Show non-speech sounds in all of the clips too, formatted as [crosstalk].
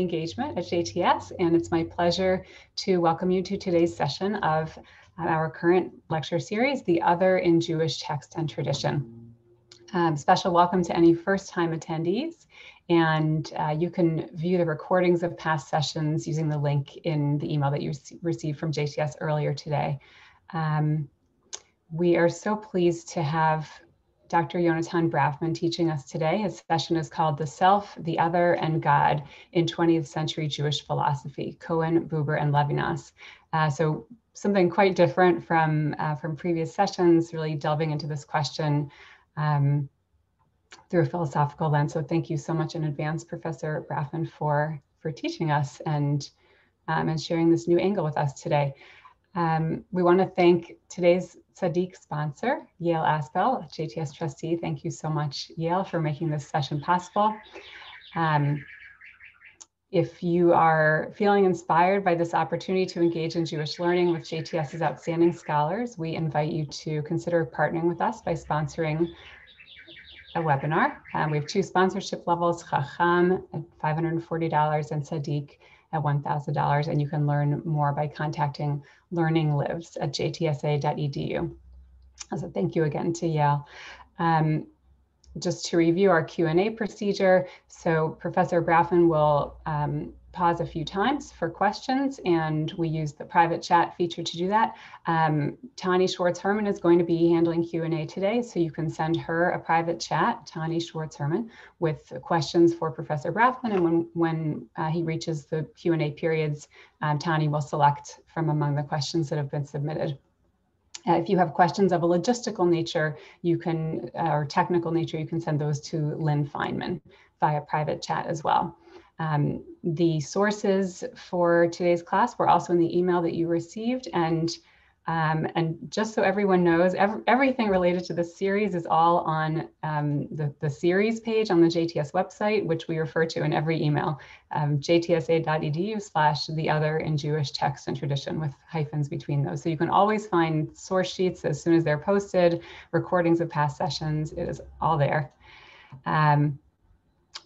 engagement at JTS, and it's my pleasure to welcome you to today's session of our current lecture series, The Other in Jewish Text and Tradition. Um, special welcome to any first-time attendees, and uh, you can view the recordings of past sessions using the link in the email that you received from JTS earlier today. Um, we are so pleased to have Dr. Yonatan Brafman teaching us today. His session is called The Self, the Other, and God in 20th Century Jewish Philosophy, Cohen, Buber, and Levinas. Uh, so something quite different from, uh, from previous sessions, really delving into this question um, through a philosophical lens. So thank you so much in advance, Professor Brafman, for, for teaching us and, um, and sharing this new angle with us today. Um, we want to thank today's Tzaddik sponsor, Yale Asbell, JTS trustee. Thank you so much, Yale, for making this session possible. Um, if you are feeling inspired by this opportunity to engage in Jewish learning with JTS's outstanding scholars, we invite you to consider partnering with us by sponsoring a webinar. Um, we have two sponsorship levels, Chacham at $540 and Tzaddik at $1,000. And you can learn more by contacting Learning Lives at jtsa.edu. So thank you again to Yale. Um, just to review our Q&A procedure, so Professor Brafman will um, pause a few times for questions, and we use the private chat feature to do that. Um, Tani Schwartz Herman is going to be handling Q&A today, so you can send her a private chat, Tani Schwartz Herman, with questions for Professor Brafman, and when, when uh, he reaches the Q&A periods, um, Tani will select from among the questions that have been submitted. Uh, if you have questions of a logistical nature, you can, uh, or technical nature, you can send those to Lynn Feynman via private chat as well. Um, the sources for today's class were also in the email that you received. And, um, and just so everyone knows, every, everything related to this series is all on um, the, the series page on the JTS website, which we refer to in every email, um, jtsa.edu slash the other in Jewish text and tradition with hyphens between those. So you can always find source sheets as soon as they're posted, recordings of past sessions, it is all there. Um,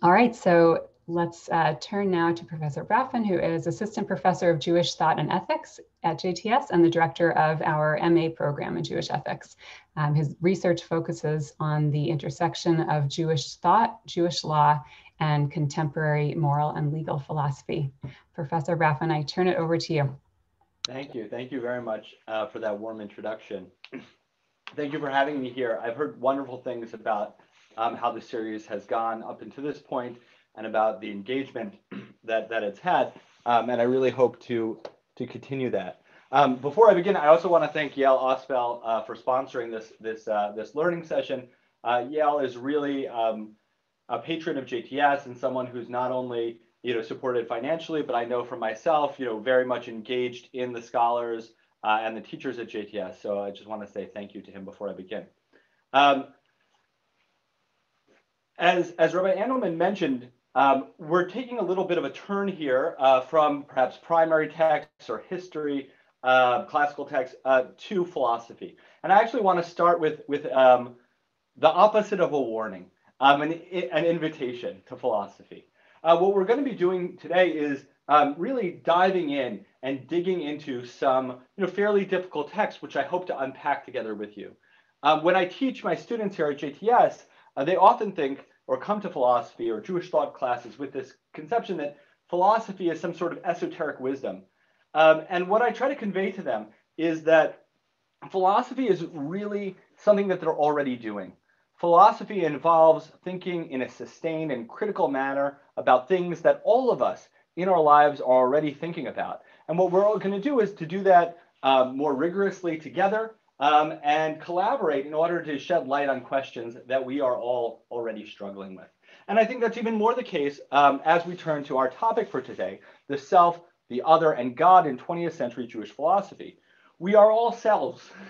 all right, so Let's uh, turn now to Professor Brafman, who is Assistant Professor of Jewish Thought and Ethics at JTS and the Director of our MA program in Jewish Ethics. Um, his research focuses on the intersection of Jewish thought, Jewish law, and contemporary moral and legal philosophy. Professor Brafman, I turn it over to you. Thank you. Thank you very much uh, for that warm introduction. [clears throat] Thank you for having me here. I've heard wonderful things about um, how the series has gone up until this point and about the engagement [clears throat] that, that it's had. Um, and I really hope to, to continue that. Um, before I begin, I also want to thank Yale Asbell uh, for sponsoring this, this, uh, this learning session. Uh, Yael is really um, a patron of JTS and someone who's not only you know, supported financially, but I know for myself, you know, very much engaged in the scholars uh, and the teachers at JTS. So I just want to say thank you to him before I begin. Um, as, as Rabbi Andelman mentioned, um, we're taking a little bit of a turn here uh, from perhaps primary texts or history, uh, classical texts, uh, to philosophy. And I actually want to start with, with um, the opposite of a warning, um, an, an invitation to philosophy. Uh, what we're going to be doing today is um, really diving in and digging into some you know, fairly difficult texts, which I hope to unpack together with you. Um, when I teach my students here at JTS, uh, they often think or come to philosophy or Jewish thought classes with this conception that philosophy is some sort of esoteric wisdom. Um, and what I try to convey to them is that philosophy is really something that they're already doing. Philosophy involves thinking in a sustained and critical manner about things that all of us in our lives are already thinking about. And what we're all going to do is to do that um, more rigorously together um, and collaborate in order to shed light on questions that we are all already struggling with. And I think that's even more the case um, as we turn to our topic for today, the self, the other, and God in 20th century Jewish philosophy. We are all selves. [laughs]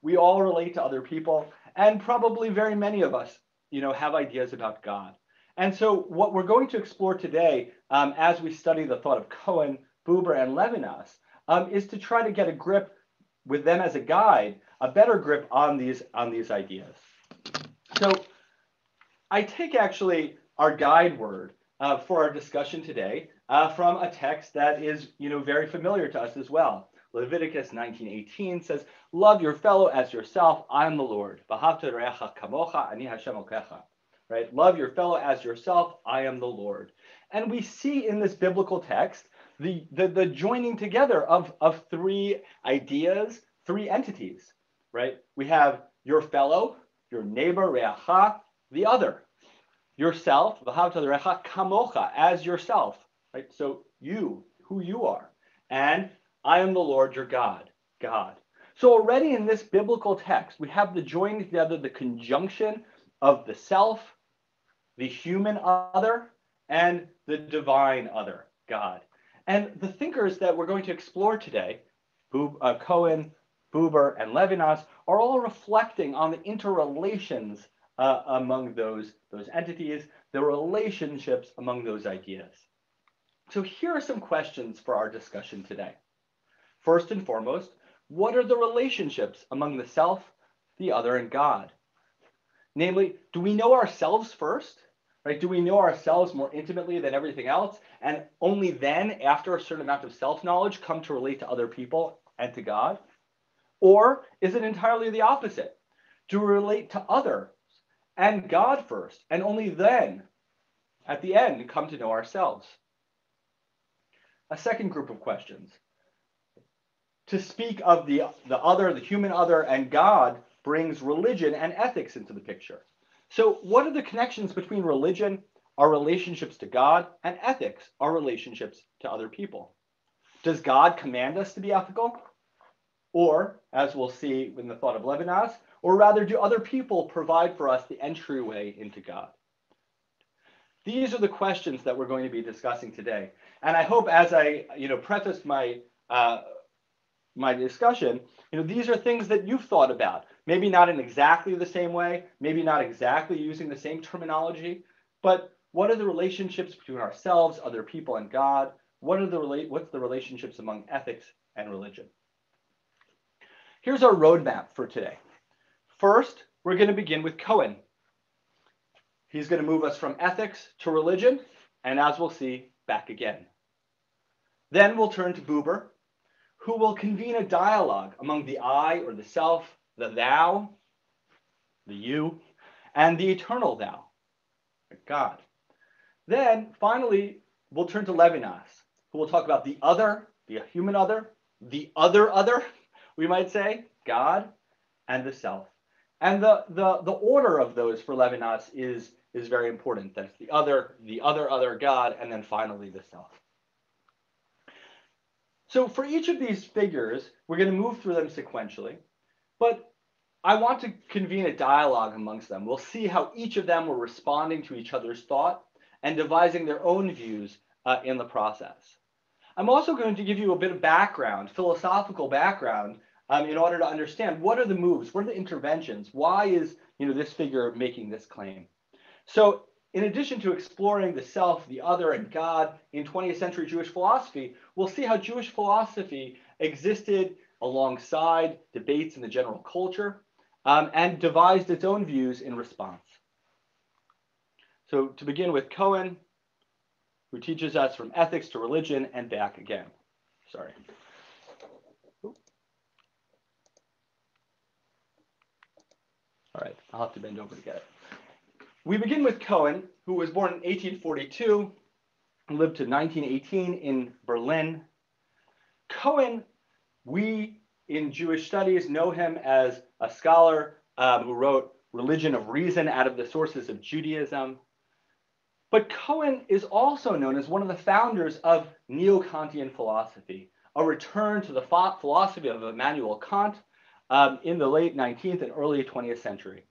We all relate to other people, and probably very many of us, you know, have ideas about God. And so what we're going to explore today um, as we study the thought of Cohen, Buber, and Levinas um, is to try to get a grip with them as a guide a better grip on these on these ideas. So I take actually our guide word uh, for our discussion today uh, from a text that is, you know, very familiar to us as well. Leviticus 19:18 says, "Love your fellow as yourself. I am the Lord." Right? Love your fellow as yourself. I am the Lord. And we see in this biblical text the, the, the joining together of, of three ideas, three entities, right? We have your fellow, your neighbor, reacha, the other, yourself, reacha kamocha, as yourself, right? So you, who you are, and I am the Lord your God, God. So already in this biblical text, we have the joining together, the conjunction of the self, the human other, and the divine other, God. And the thinkers that we're going to explore today, uh, Cohen, Buber, and Levinas, are all reflecting on the interrelations uh, among those, those entities, the relationships among those ideas. So here are some questions for our discussion today. First and foremost, what are the relationships among the self, the other, and God? Namely, do we know ourselves first? Right? Do we know ourselves more intimately than everything else? And only then, after a certain amount of self-knowledge, come to relate to other people and to God? Or is it entirely the opposite? Do we relate to others and God first, and only then, at the end, come to know ourselves? A second group of questions to speak of the, the other, the human other, and God brings religion and ethics into the picture. So, what are the connections between religion, our relationships to God, and ethics, our relationships to other people? Does God command us to be ethical? Or, as we'll see in the thought of Levinas, or rather, do other people provide for us the entryway into God? These are the questions that we're going to be discussing today. And I hope as I you know, prefaced my uh, my discussion, you know, these are things that you've thought about. Maybe not in exactly the same way, maybe not exactly using the same terminology, but what are the relationships between ourselves, other people, and God? What are the rela- what's the relationships among ethics and religion? Here's our roadmap for today. First, we're going to begin with Cohen. He's going to move us from ethics to religion, and as we'll see, back again. Then we'll turn to Buber, who will convene a dialogue among the I or the self, the thou, the you, and the eternal thou, God. Then finally, we'll turn to Levinas, who will talk about the other, the human other, the other other, we might say, God, and the self. And the, the, the order of those for Levinas is, is very important. That's the other, the other other God, and then finally the self. So for each of these figures, we're going to move through them sequentially, but I want to convene a dialogue amongst them. We'll see how each of them were responding to each other's thought and devising their own views uh, in the process. I'm also going to give you a bit of background, philosophical background, um, in order to understand what are the moves, what are the interventions, why is you know this figure making this claim. So in addition to exploring the self, the other, and God in 20th century Jewish philosophy, we'll see how Jewish philosophy existed alongside debates in the general culture um, and devised its own views in response. So to begin with Cohen, who teaches us from ethics to religion and back again. Sorry. All right, I'll have to bend over to get it. We begin with Cohen, who was born in 1842 and lived to 1918 in Berlin. Cohen, we in Jewish studies know him as a scholar um, who wrote Religion of Reason out of the sources of Judaism. But Cohen is also known as one of the founders of Neo Kantian philosophy, a return to the philosophy of Immanuel Kant um, in the late 19th and early 20th century.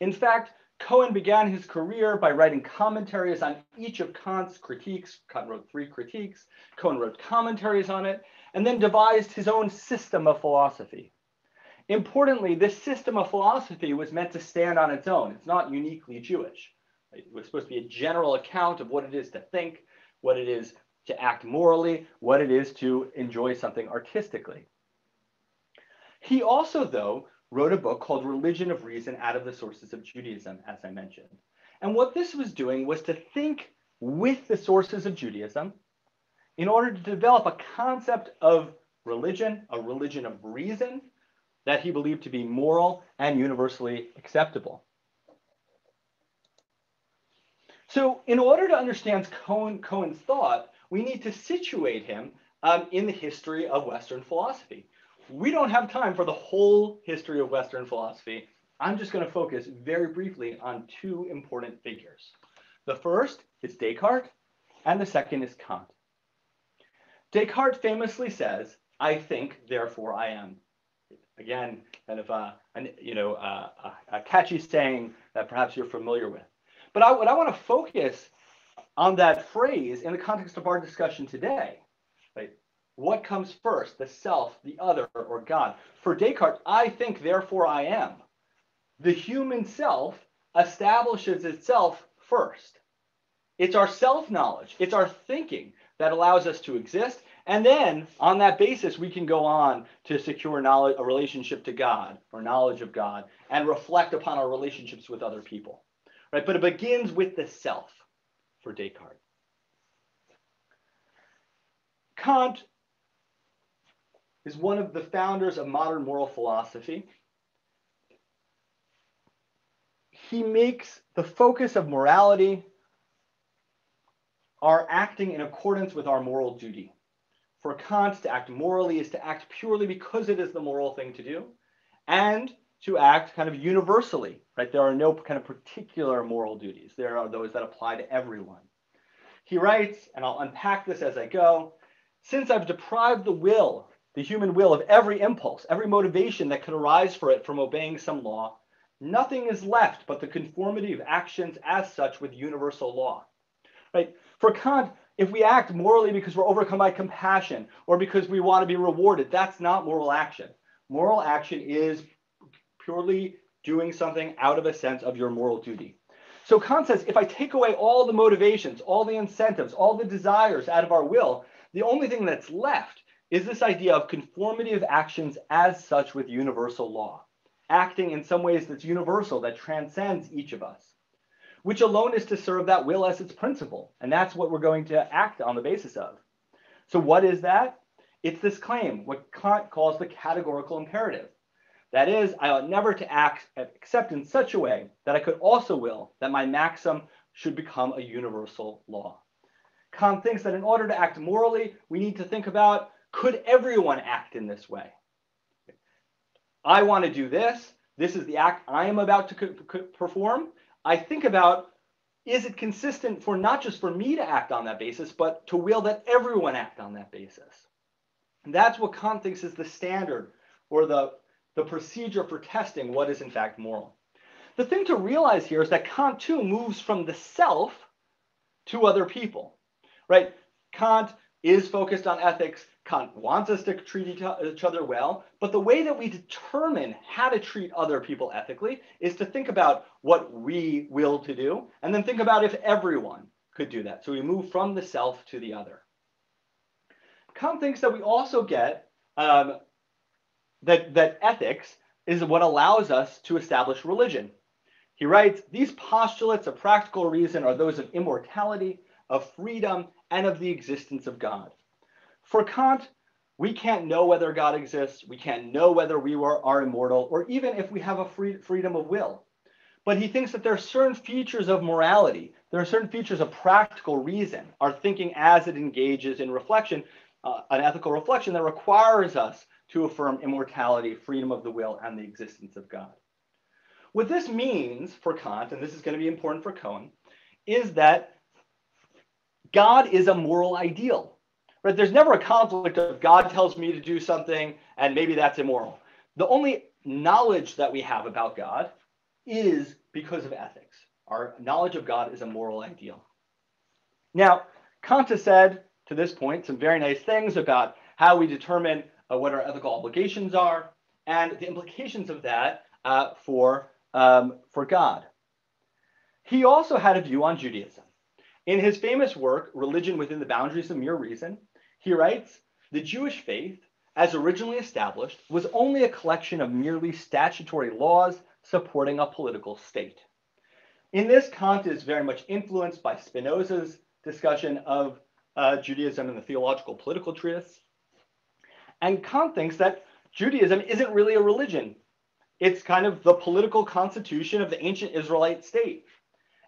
In fact, Cohen began his career by writing commentaries on each of Kant's critiques. Kant wrote three critiques. Cohen wrote commentaries on it, and then devised his own system of philosophy. Importantly, this system of philosophy was meant to stand on its own. It's not uniquely Jewish. It was supposed to be a general account of what it is to think, what it is to act morally, what it is to enjoy something artistically. He also, though, wrote a book called Religion of Reason out of the sources of Judaism, as I mentioned. And what this was doing was to think with the sources of Judaism, in order to develop a concept of religion, a religion of reason, that he believed to be moral and universally acceptable. So, in order to understand Cohen, Cohen's thought, we need to situate him um, in the history of Western philosophy. We don't have time for the whole history of Western philosophy. I'm just going to focus very briefly on two important figures. The first is Descartes, and the second is Kant. Descartes famously says, I think, therefore I am. Again, kind of uh, a, you know, uh, a, a catchy saying that perhaps you're familiar with. But I, what I want to focus on that phrase in the context of our discussion today? What comes first, the self, the other, or God? For Descartes, I think, therefore I am. The human self establishes itself first. It's our self knowledge, it's our thinking that allows us to exist. And then on that basis, we can go on to secure knowledge, a relationship to God or knowledge of God and reflect upon our relationships with other people. Right? But it begins with the self for Descartes. Kant is one of the founders of modern moral philosophy. He makes the focus of morality our acting in accordance with our moral duty. For Kant, to act morally is to act purely because it is the moral thing to do, and to act kind of universally, right? There are no kind of particular moral duties. There are those that apply to everyone. He writes, and I'll unpack this as I go, since I've deprived the will, the human will, of every impulse, every motivation that could arise for it from obeying some law, nothing is left but the conformity of actions as such with universal law. Right? For Kant, if we act morally because we're overcome by compassion or because we want to be rewarded, that's not moral action. Moral action is purely doing something out of a sense of your moral duty. So Kant says if I take away all the motivations, all the incentives, all the desires out of our will, the only thing that's left is this idea of conformity of actions as such with universal law, acting in some ways that's universal, that transcends each of us, which alone is to serve that will as its principle. And that's what we're going to act on the basis of. So, what is that? It's this claim, what Kant calls the categorical imperative. That is, I ought never to act except in such a way that I could also will that my maxim should become a universal law. Kant thinks that in order to act morally, we need to think about could everyone act in this way? I want to do this. This is the act I am about to perform. I think about is it consistent for not just for me to act on that basis, but to will that everyone act on that basis? And that's what Kant thinks is the standard or the the procedure for testing what is in fact moral. The thing to realize here is that Kant too moves from the self to other people, right? Kant is focused on ethics. Kant wants us to treat each other well, but the way that we determine how to treat other people ethically is to think about what we will to do, and then think about if everyone could do that. So we move from the self to the other. Kant thinks that we also get um, that, that ethics is what allows us to establish religion. He writes, these postulates of practical reason are those of immortality, of freedom, and of the existence of God. For Kant, we can't know whether God exists, we can't know whether we are, are immortal, or even if we have a free, freedom of will. But he thinks that there are certain features of morality, there are certain features of practical reason, our thinking as it engages in reflection, uh, an ethical reflection that requires us to affirm immortality, freedom of the will, and the existence of God. What this means for Kant, and this is going to be important for Cohen, is that God is a moral ideal. Right? There's never a conflict of God tells me to do something and maybe that's immoral. The only knowledge that we have about God is because of ethics. Our knowledge of God is a moral ideal. Now, Kant has said to this point some very nice things about how we determine uh, what our ethical obligations are, and the implications of that uh, for, um, for God. He also had a view on Judaism. In his famous work, Religion Within the Boundaries of Mere Reason, he writes The Jewish faith, as originally established, was only a collection of merely statutory laws supporting a political state. In this, Kant is very much influenced by Spinoza's discussion of uh, Judaism in the Theological Political Treatise. And Kant thinks that Judaism isn't really a religion. It's kind of the political constitution of the ancient Israelite state.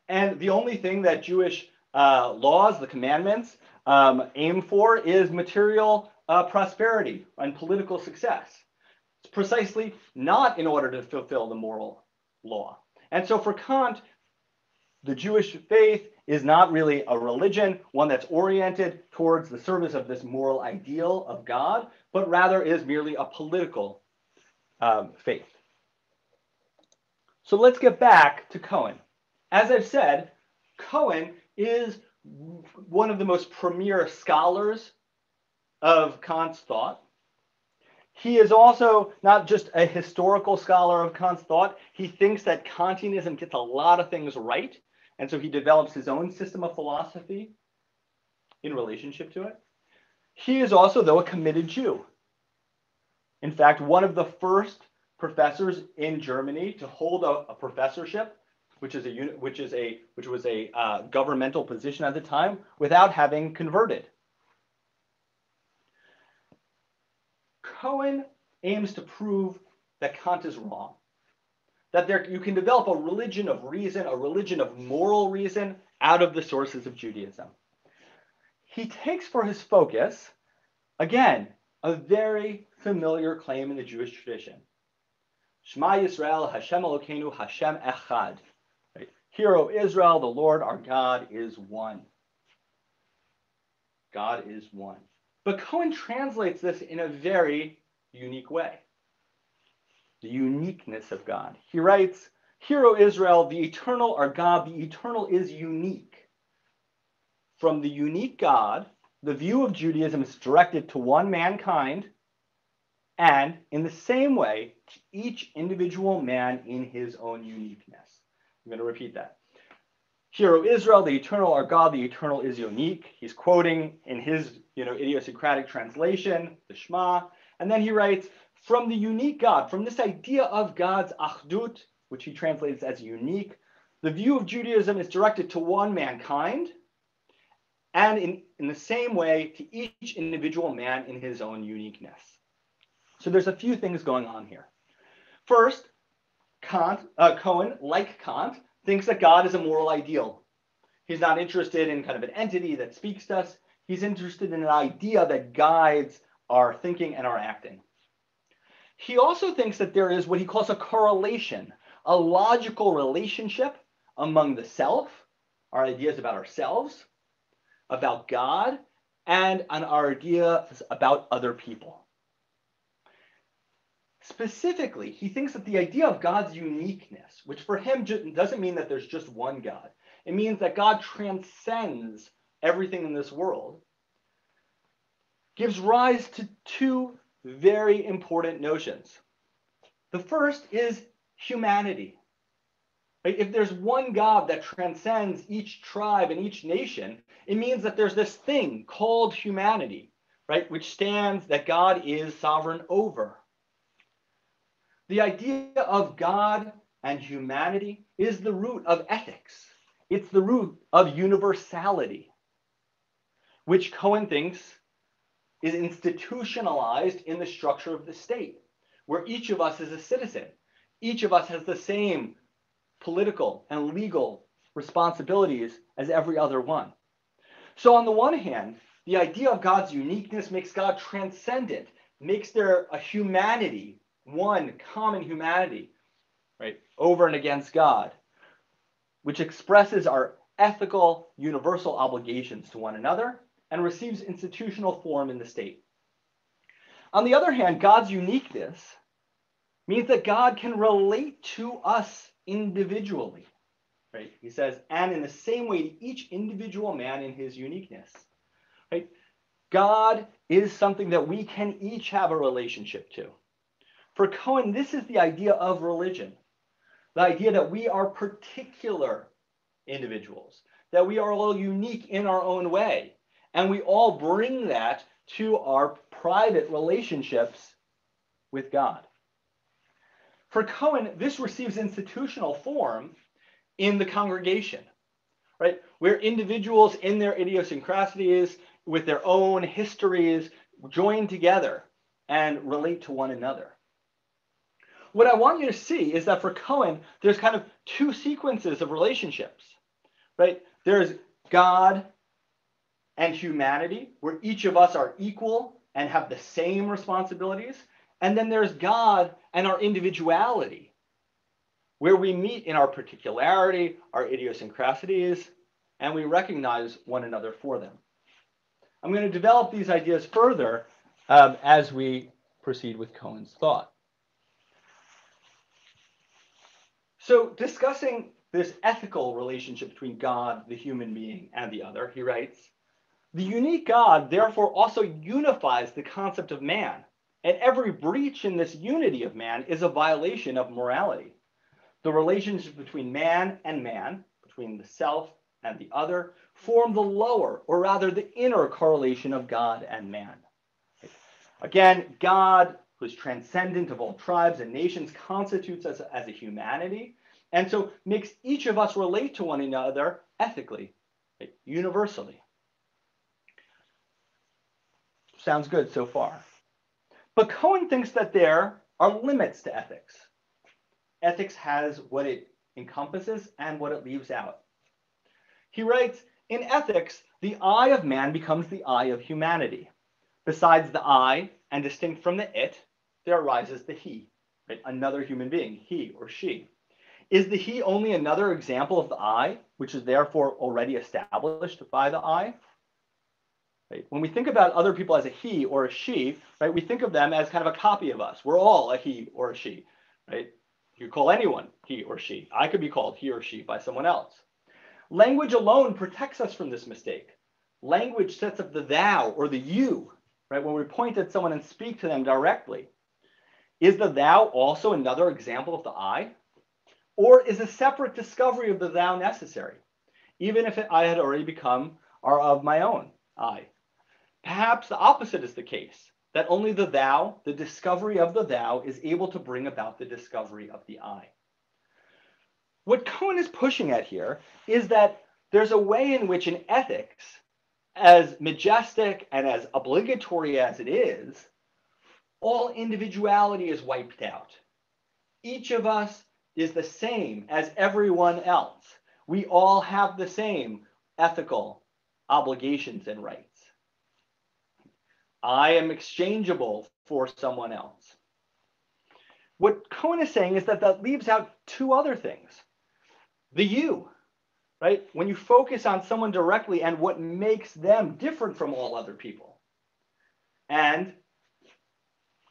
And the only thing that Jewish uh, laws, the commandments, um, aim for is material uh, prosperity and political success. It's precisely not in order to fulfill the moral law. And so for Kant, the Jewish faith is not really a religion, one that's oriented towards the service of this moral ideal of God, but rather is merely a political um, faith. So let's get back to Cohen. As I've said, Cohen is one of the most premier scholars of Kant's thought. He is also not just a historical scholar of Kant's thought, he thinks that Kantianism gets a lot of things right. And so he develops his own system of philosophy in relationship to it. He is also, though, a committed Jew. In fact, one of the first professors in Germany to hold a, a professorship, which is a which is a which was a uh, governmental position at the time, without having converted. Cohen aims to prove that Kant is wrong. That there, you can develop a religion of reason, a religion of moral reason out of the sources of Judaism. He takes for his focus, again, a very familiar claim in the Jewish tradition. Shema Yisrael, Hashem Elokeinu, Hashem Echad. Hear, O Israel, the Lord our God is one. God is one. But Cohen translates this in a very unique way. The uniqueness of God. He writes, Hear, O Israel, the eternal our God, the eternal is unique. From the unique God, the view of Judaism is directed to one mankind, and in the same way, to each individual man in his own uniqueness. I'm going to repeat that. Hear, O Israel, the eternal our God, the eternal is unique. He's quoting in his you know, idiosyncratic translation, the Shema. And then he writes, from the unique God, from this idea of God's achdut, which he translates as unique, the view of Judaism is directed to one mankind, and in, in the same way to each individual man in his own uniqueness. So there's a few things going on here. First, Kant, uh, Cohen, like Kant, thinks that God is a moral ideal. He's not interested in kind of an entity that speaks to us. He's interested in an idea that guides our thinking and our acting. He also thinks that there is what he calls a correlation, a logical relationship among the self, our ideas about ourselves, about God, and on our ideas about other people. Specifically, he thinks that the idea of God's uniqueness, which for him doesn't mean that there's just one God, it means that God transcends everything in this world, gives rise to two very important notions. The first is humanity. If there's one God that transcends each tribe and each nation, it means that there's this thing called humanity, right, which stands that God is sovereign over. The idea of God and humanity is the root of ethics. It's the root of universality, which Cohen thinks is institutionalized in the structure of the state, where each of us is a citizen. Each of us has the same political and legal responsibilities as every other one. So, on the one hand, the idea of God's uniqueness makes God transcendent, makes there a humanity one common humanity, right, over and against God, which expresses our ethical universal obligations to one another and receives institutional form in the state. On the other hand, God's uniqueness means that God can relate to us individually. Right? He says, and in the same way to each individual man in his uniqueness. Right? God is something that we can each have a relationship to. For Cohen, this is the idea of religion the idea that we are particular individuals, that we are all unique in our own way, and we all bring that to our private relationships with God. For Cohen, this receives institutional form in the congregation, right? Where individuals in their idiosyncrasies with their own histories join together and relate to one another. What I want you to see is that for Cohen, there's kind of two sequences of relationships, right? There's God and humanity, where each of us are equal and have the same responsibilities. And then there's God and our individuality, where we meet in our particularity, our idiosyncrasies, and we recognize one another for them. I'm going to develop these ideas further um, as we proceed with Cohen's thought. So, discussing this ethical relationship between God, the human being, and the other, he writes The unique God, therefore, also unifies the concept of man, and every breach in this unity of man is a violation of morality. The relationship between man and man, between the self and the other, form the lower, or rather the inner correlation of God and man. Again, God, who is transcendent of all tribes and nations, constitutes us as a humanity, and so makes each of us relate to one another ethically, universally. Sounds good so far. But Cohen thinks that there are limits to ethics. Ethics has what it encompasses and what it leaves out. He writes, in ethics, the I of man becomes the I of humanity. Besides the I, and distinct from the it, there arises the he, right? another human being, he or she. Is the he only another example of the I, which is therefore already established by the I? Right? When we think about other people as a he or a she, right, we think of them as kind of a copy of us. We're all a he or a she, right? You call anyone he or she. I could be called he or she by someone else. Language alone protects us from this mistake. Language sets up the thou or the you, right? When we point at someone and speak to them directly. Is the thou also another example of the I? Or is a separate discovery of the thou necessary, even if I had already become or of my own I? Perhaps the opposite is the case, that only the thou, the discovery of the thou, is able to bring about the discovery of the I. What Cohen is pushing at here is that there's a way in which in ethics, as majestic and as obligatory as it is, all individuality is wiped out. Each of us is the same as everyone else. We all have the same ethical obligations and rights. I am exchangeable for someone else. What Cohen is saying is that that leaves out two other things the you, right? When you focus on someone directly and what makes them different from all other people. And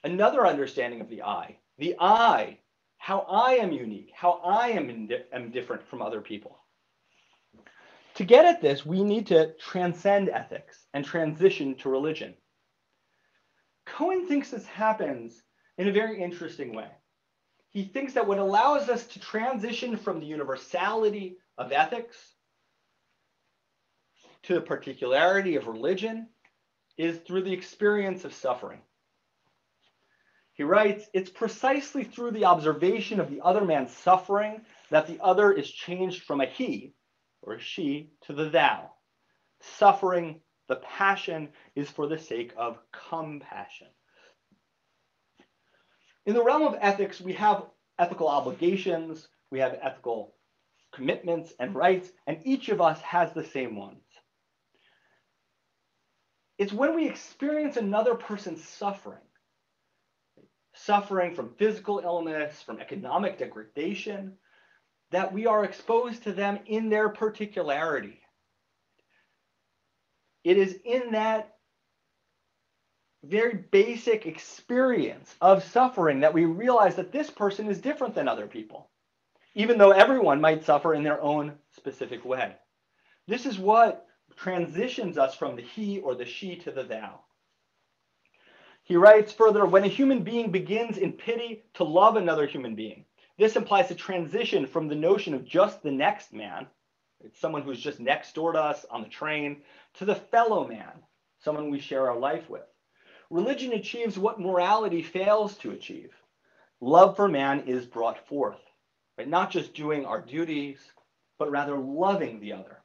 another understanding of the I, the I, how I am unique, how I am, am different from other people. To get at this, we need to transcend ethics and transition to religion. Cohen thinks this happens in a very interesting way he thinks that what allows us to transition from the universality of ethics to the particularity of religion is through the experience of suffering. He writes, it's precisely through the observation of the other man's suffering that the other is changed from a he or a she to the thou. Suffering, the passion, is for the sake of compassion. In the realm of ethics, we have ethical obligations, we have ethical commitments and rights, and each of us has the same ones. It's when we experience another person's suffering, suffering from physical illness, from economic degradation, that we are exposed to them in their particularity. It is in that very basic experience of suffering that we realize that this person is different than other people, even though everyone might suffer in their own specific way. This is what transitions us from the he or the she to the thou. He writes further when a human being begins in pity to love another human being, this implies a transition from the notion of just the next man, it's someone who's just next door to us on the train, to the fellow man, someone we share our life with religion achieves what morality fails to achieve. Love for man is brought forth, right? Not just doing our duties, but rather loving the other.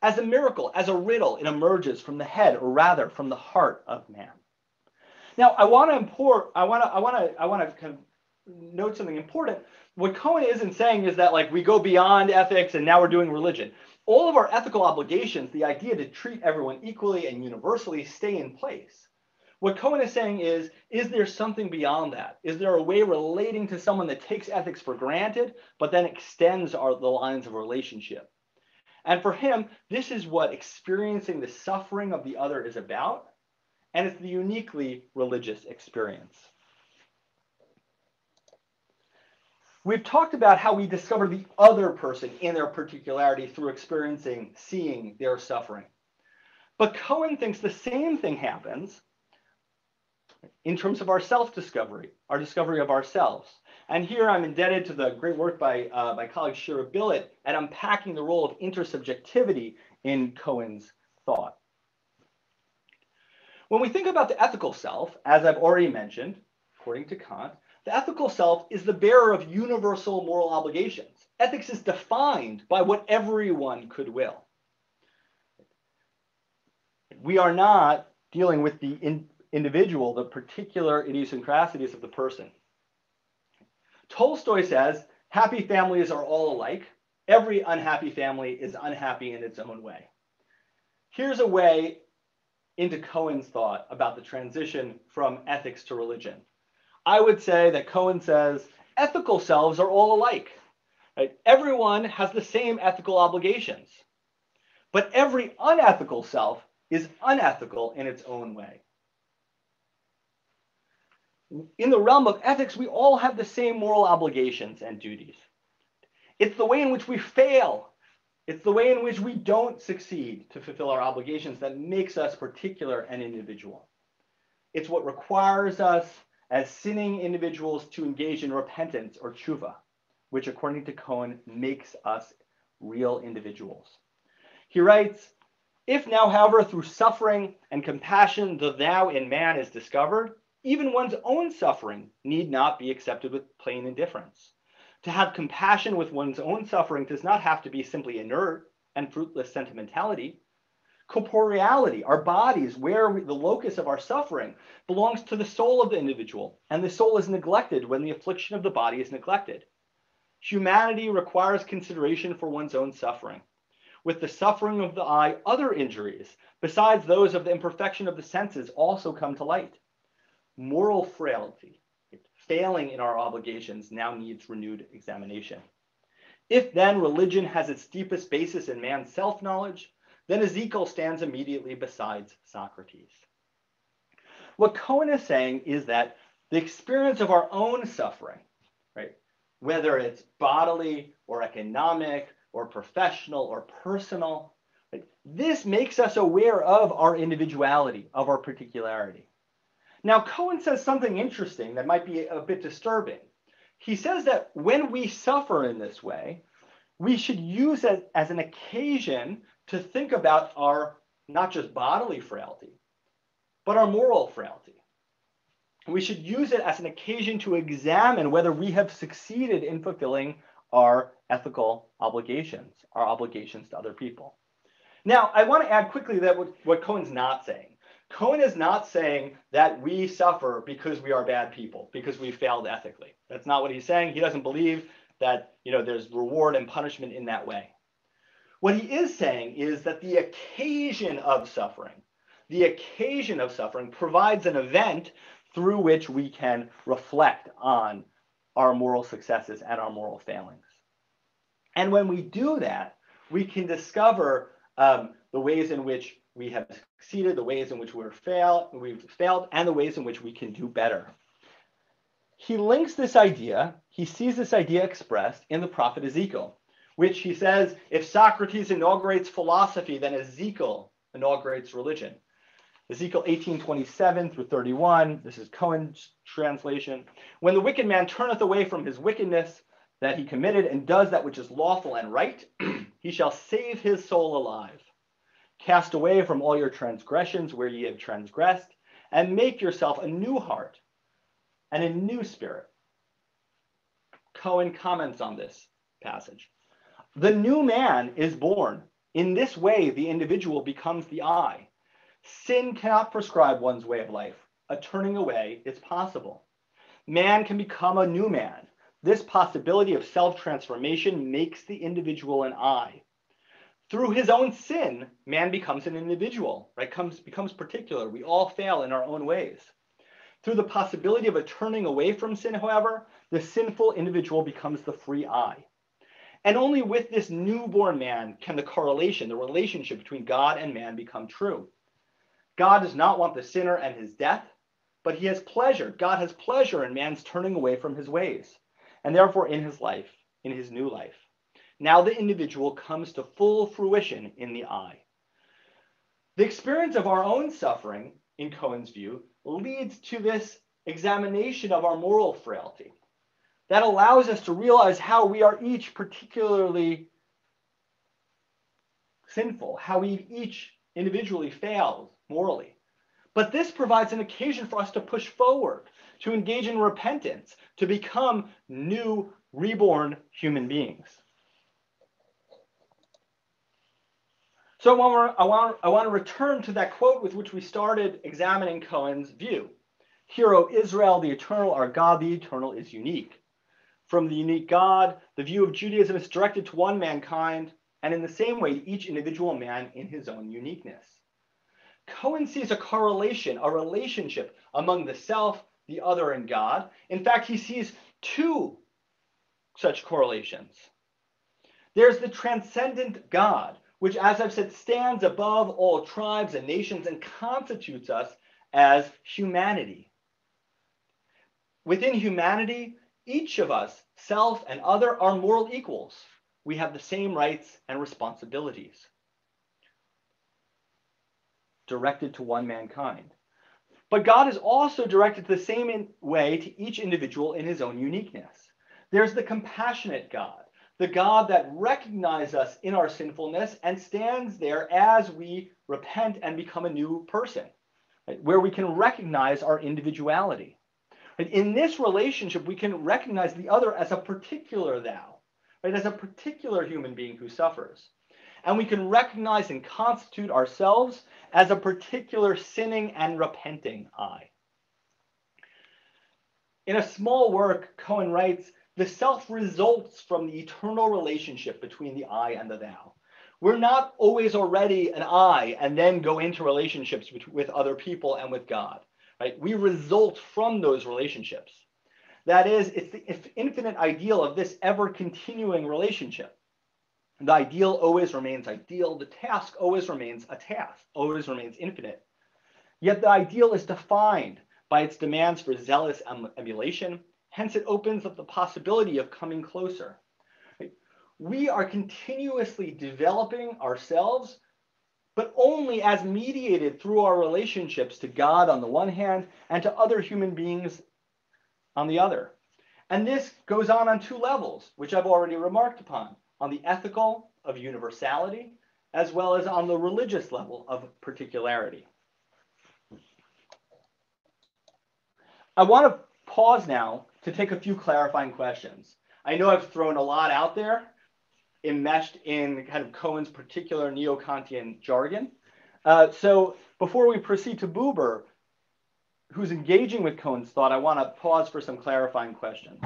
As a miracle, as a riddle, it emerges from the head, or rather from the heart of man. Now, I want to import, I want to, I want to, I want to kind of note something important. What Cohen isn't saying is that like we go beyond ethics and now we're doing religion. All of our ethical obligations, the idea to treat everyone equally and universally, stay in place. What Cohen is saying is, is there something beyond that? Is there a way relating to someone that takes ethics for granted, but then extends our, the lines of relationship? And for him, this is what experiencing the suffering of the other is about. And it's the uniquely religious experience. We've talked about how we discover the other person in their particularity through experiencing, seeing their suffering. But Cohen thinks the same thing happens in terms of our self-discovery, our discovery of ourselves. And here I'm indebted to the great work by uh, my colleague Shira Billet at unpacking the role of intersubjectivity in Cohen's thought. When we think about the ethical self, as I've already mentioned, according to Kant, the ethical self is the bearer of universal moral obligations. Ethics is defined by what everyone could will. We are not dealing with the in individual, the particular idiosyncrasies of the person. Tolstoy says, happy families are all alike. Every unhappy family is unhappy in its own way. Here's a way into Cohen's thought about the transition from ethics to religion. I would say that Cohen says ethical selves are all alike. Right? Everyone has the same ethical obligations, but every unethical self is unethical in its own way in the realm of ethics, we all have the same moral obligations and duties. It's the way in which we fail. It's the way in which we don't succeed to fulfill our obligations that makes us particular and individual. It's what requires us as sinning individuals to engage in repentance or tshuva, which according to Cohen makes us real individuals. He writes, if now, however, through suffering and compassion the thou in man is discovered, even one's own suffering need not be accepted with plain indifference. To have compassion with one's own suffering does not have to be simply inert and fruitless sentimentality. Corporeality, our bodies, where we, the locus of our suffering, belongs to the soul of the individual, and the soul is neglected when the affliction of the body is neglected. Humanity requires consideration for one's own suffering. With the suffering of the eye, other injuries, besides those of the imperfection of the senses, also come to light moral frailty, failing in our obligations now needs renewed examination. If then religion has its deepest basis in man's self-knowledge, then Ezekiel stands immediately besides Socrates. What Cohen is saying is that the experience of our own suffering, right, whether it's bodily or economic or professional or personal, right, this makes us aware of our individuality, of our particularity. Now, Cohen says something interesting that might be a bit disturbing. He says that when we suffer in this way, we should use it as an occasion to think about our not just bodily frailty, but our moral frailty. We should use it as an occasion to examine whether we have succeeded in fulfilling our ethical obligations, our obligations to other people. Now, I want to add quickly that what, what Cohen's not saying. Cohen is not saying that we suffer because we are bad people, because we failed ethically. That's not what he's saying. He doesn't believe that you know there's reward and punishment in that way. What he is saying is that the occasion of suffering, the occasion of suffering provides an event through which we can reflect on our moral successes and our moral failings. And when we do that, we can discover um, the ways in which we have succeeded, the ways in which we're fail, we've failed, and the ways in which we can do better. He links this idea, he sees this idea expressed in the prophet Ezekiel, which he says, if Socrates inaugurates philosophy, then Ezekiel inaugurates religion. Ezekiel 18, 27 through 31, this is Cohen's translation. When the wicked man turneth away from his wickedness that he committed and does that which is lawful and right, [clears throat] he shall save his soul alive. Cast away from all your transgressions where ye have transgressed, and make yourself a new heart and a new spirit. Cohen comments on this passage. The new man is born, In this way, the individual becomes the I. Sin cannot prescribe one's way of life. A turning away is possible. Man can become a new man. This possibility of self transformation makes the individual an I. Through his own sin, man becomes an individual, right? Comes, becomes particular. We all fail in our own ways. Through the possibility of a turning away from sin, however, the sinful individual becomes the free I. And only with this newborn man can the correlation, the relationship between God and man become true. God does not want the sinner and his death, but he has pleasure. God has pleasure in man's turning away from his ways, and therefore in his life, in his new life. Now the individual comes to full fruition in the I. The experience of our own suffering, in Cohen's view, leads to this examination of our moral frailty. That allows us to realize how we are each particularly sinful, how we each individually fails morally. But this provides an occasion for us to push forward, to engage in repentance, to become new, reborn human beings. So I want, I want to return to that quote with which we started examining Cohen's view. Hear, O Israel, the eternal, our God, the eternal, is unique. From the unique God, the view of Judaism is directed to one mankind, and in the same way each individual man in his own uniqueness. Cohen sees a correlation, a relationship among the self, the other, and God. In fact, he sees two such correlations. There's the transcendent God, which, as I've said, stands above all tribes and nations and constitutes us as humanity. Within humanity, each of us, self and other, are moral equals. We have the same rights and responsibilities directed to one mankind. But God is also directed the same way to each individual in his own uniqueness. There's the compassionate God the God that recognizes us in our sinfulness and stands there as we repent and become a new person, right? where we can recognize our individuality. Right? In this relationship, we can recognize the other as a particular thou, right? as a particular human being who suffers. And we can recognize and constitute ourselves as a particular sinning and repenting I. In a small work, Cohen writes, the self results from the eternal relationship between the I and the thou. We're not always already an I and then go into relationships with, other people and with God, right? We result from those relationships. That is, it's the infinite ideal of this ever continuing relationship. The ideal always remains ideal. The task always remains a task, always remains infinite. Yet the ideal is defined by its demands for zealous emulation Hence, it opens up the possibility of coming closer. We are continuously developing ourselves, but only as mediated through our relationships to God on the one hand and to other human beings on the other. And this goes on on two levels, which I've already remarked upon on the ethical of universality, as well as on the religious level of particularity. I want to pause now to take a few clarifying questions. I know I've thrown a lot out there, enmeshed in kind of Cohen's particular neo-Kantian jargon. Uh, so before we proceed to Buber, who's engaging with Cohen's thought, I want to pause for some clarifying questions.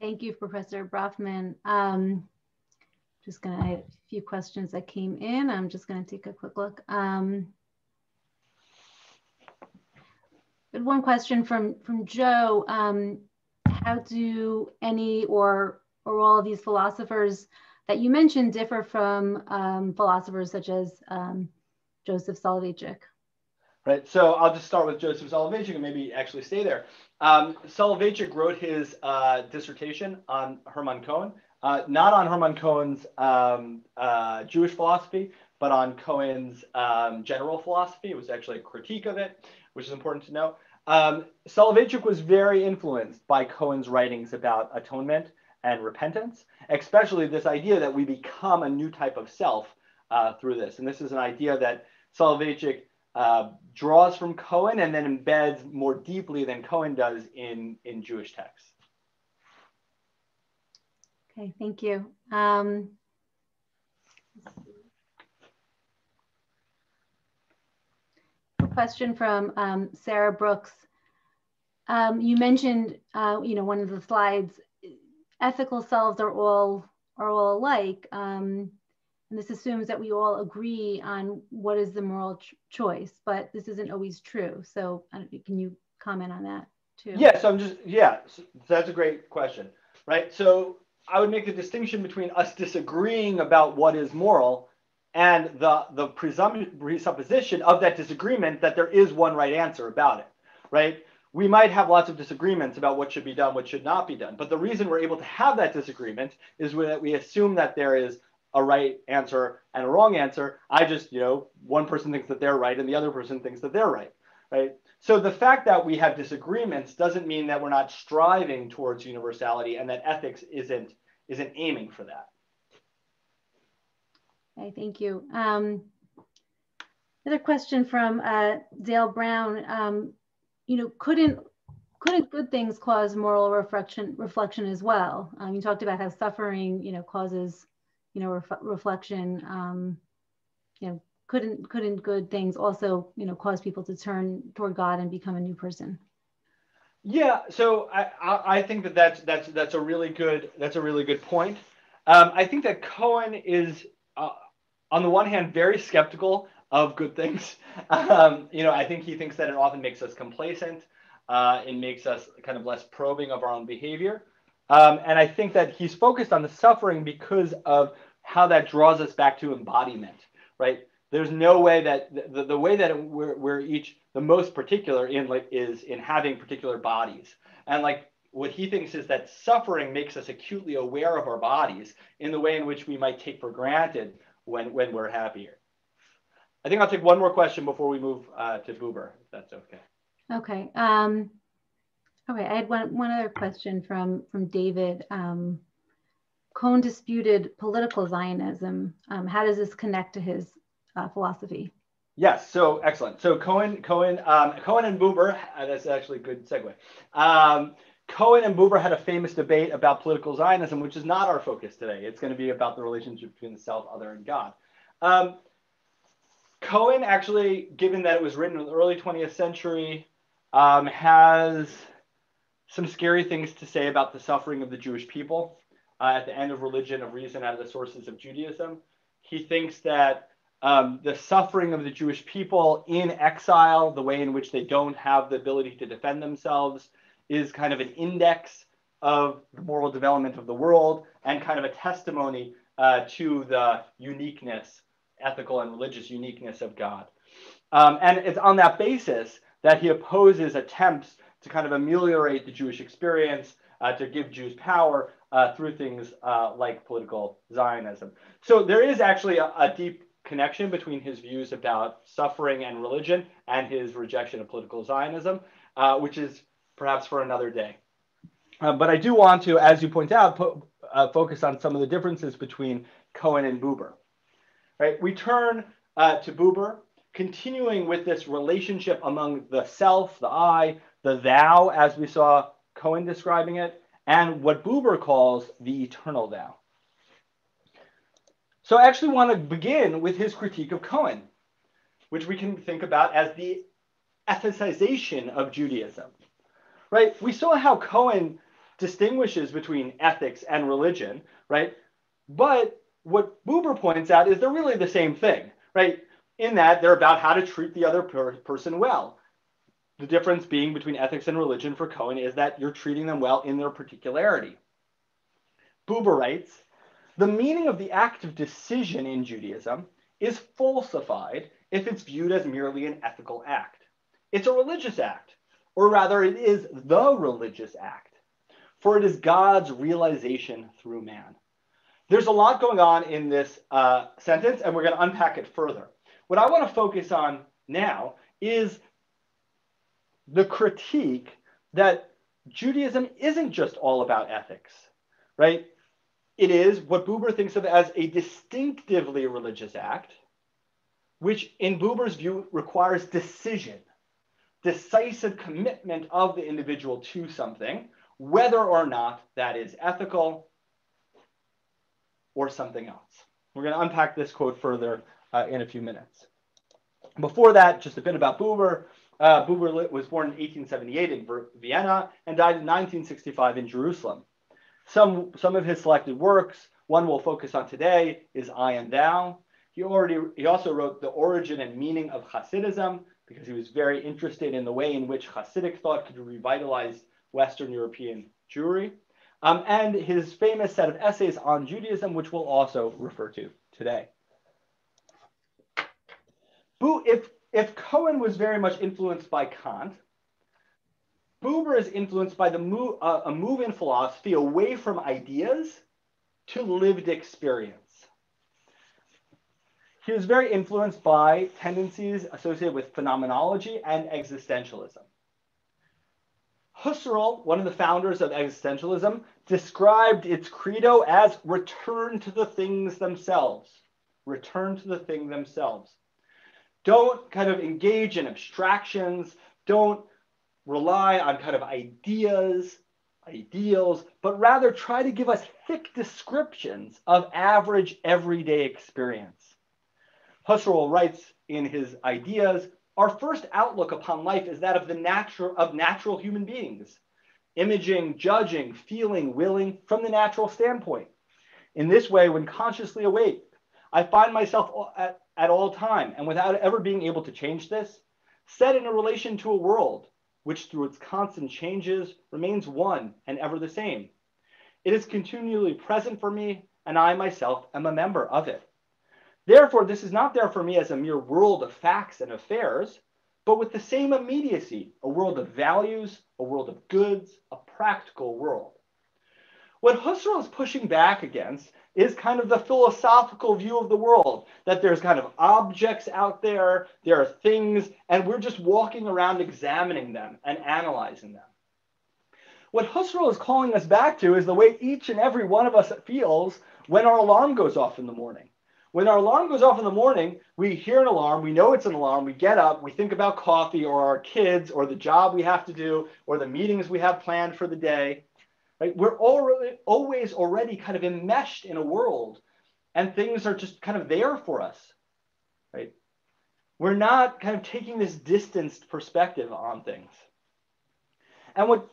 Thank you, Professor Brafman. Um, just going to, a few questions that came in. I'm just going to take a quick look. Um, But one question from from Joe: um, How do any or or all of these philosophers that you mentioned differ from um, philosophers such as um, Joseph Soloveitchik? Right. So I'll just start with Joseph Soloveitchik and maybe actually stay there. Um, Soloveitchik wrote his uh, dissertation on Hermann Cohen, uh, not on Hermann Cohen's um, uh, Jewish philosophy, but on Cohen's um, general philosophy. It was actually a critique of it which is important to know. Um, Soloveitchik was very influenced by Cohen's writings about atonement and repentance, especially this idea that we become a new type of self uh, through this. And this is an idea that Soloveitchik uh, draws from Cohen and then embeds more deeply than Cohen does in, in Jewish texts. Okay, thank you. Um, question from um, Sarah Brooks. Um, you mentioned, uh, you know, one of the slides, ethical selves are all are all alike, um, and this assumes that we all agree on what is the moral ch choice, but this isn't always true. So, can you comment on that too? Yeah. So I'm just yeah. So that's a great question, right? So I would make the distinction between us disagreeing about what is moral and the the presupposition of that disagreement that there is one right answer about it, right? We might have lots of disagreements about what should be done, what should not be done. But the reason we're able to have that disagreement is that we assume that there is a right answer and a wrong answer. I just, you know, one person thinks that they're right and the other person thinks that they're right, right? So the fact that we have disagreements doesn't mean that we're not striving towards universality and that ethics isn't isn't aiming for that. Okay, thank you. Um, another question from uh, Dale Brown. Um, you know, couldn't couldn't good things cause moral reflection reflection as well? Um, you talked about how suffering, you know, causes, you know, ref reflection. Um, you know, couldn't couldn't good things also, you know, cause people to turn toward God and become a new person? Yeah, so I, I, I think that that's that's that's a really good that's a really good point. Um, I think that Cohen is uh, on the one hand, very skeptical of good things. [laughs] Um, you know, I think he thinks that it often makes us complacent. Uh, it makes us kind of less probing of our own behavior. Um, and I think that he's focused on the suffering because of how that draws us back to embodiment, right? There's no way that the, the way that we're, we're each the most particular in like is in having particular bodies. And like what he thinks is that suffering makes us acutely aware of our bodies in the way in which we might take for granted when, when we're happier. I think I'll take one more question before we move uh, to Buber, if that's okay. Okay. Um, okay. I had one, one other question from, from David. Um, Cohen disputed political Zionism. Um, how does this connect to his uh, philosophy? Yes, so excellent. So Cohen, Cohen, um, Cohen and Buber. Uh, that's actually a good segue. Um, Cohen and Buber had a famous debate about political Zionism, which is not our focus today. It's going to be about the relationship between the self, other, and God. Um, Cohen actually, given that it was written in the early 20th century, um, has some scary things to say about the suffering of the Jewish people uh, at the end of religion of reason out of the sources of Judaism. He thinks that um, the suffering of the Jewish people in exile, the way in which they don't have the ability to defend themselves, is kind of an index of the moral development of the world and kind of a testimony uh, to the uniqueness, ethical and religious uniqueness of God. Um, and it's on that basis that he opposes attempts to kind of ameliorate the Jewish experience, uh, to give Jews power uh, through things uh, like political Zionism. So there is actually a, a deep connection between his views about suffering and religion and his rejection of political Zionism, uh, which is perhaps for another day. Uh, but I do want to, as you point out, put, uh, focus on some of the differences between Cohen and Buber. Right? We turn uh, to Buber, continuing with this relationship among the self, the I, the thou, as we saw Cohen describing it, and what Buber calls the eternal thou. So I actually want to begin with his critique of Cohen, which we can think about as the ethicization of Judaism right? We saw how Cohen distinguishes between ethics and religion, right? But what Buber points out is they're really the same thing, right? In that they're about how to treat the other per person well. The difference being between ethics and religion for Cohen is that you're treating them well in their particularity. Buber writes, the meaning of the act of decision in Judaism is falsified if it's viewed as merely an ethical act. It's a religious act or rather, it is the religious act, for it is God's realization through man. There's a lot going on in this uh, sentence, and we're going to unpack it further. What I want to focus on now is the critique that Judaism isn't just all about ethics, right? It is what Buber thinks of as a distinctively religious act, which in Buber's view requires decision decisive commitment of the individual to something, whether or not that is ethical or something else. We're going to unpack this quote further uh, in a few minutes. Before that, just a bit about Buber. Uh, Buber was born in 1878 in Vienna and died in 1965 in Jerusalem. Some, some of his selected works, one we'll focus on today, is I and Thou. He, already, he also wrote The Origin and Meaning of Hasidism because he was very interested in the way in which Hasidic thought could revitalize Western European Jewry. Um, and his famous set of essays on Judaism, which we'll also refer to today. If, if Cohen was very much influenced by Kant, Buber is influenced by the move, uh, a move in philosophy away from ideas to lived experience. He was very influenced by tendencies associated with phenomenology and existentialism. Husserl, one of the founders of existentialism, described its credo as return to the things themselves. Return to the thing themselves. Don't kind of engage in abstractions. Don't rely on kind of ideas, ideals, but rather try to give us thick descriptions of average everyday experience. Husserl writes in his ideas, our first outlook upon life is that of the natural of natural human beings, imaging, judging, feeling, willing from the natural standpoint. In this way, when consciously awake, I find myself at, at all time and without ever being able to change this, set in a relation to a world which through its constant changes remains one and ever the same. It is continually present for me, and I myself am a member of it. Therefore, this is not there for me as a mere world of facts and affairs, but with the same immediacy, a world of values, a world of goods, a practical world. What Husserl is pushing back against is kind of the philosophical view of the world that there's kind of objects out there, there are things, and we're just walking around examining them and analyzing them. What Husserl is calling us back to is the way each and every one of us feels when our alarm goes off in the morning. When our alarm goes off in the morning, we hear an alarm, we know it's an alarm, we get up, we think about coffee or our kids or the job we have to do or the meetings we have planned for the day. Right? We're already, always already kind of enmeshed in a world and things are just kind of there for us. Right? We're not kind of taking this distanced perspective on things. And what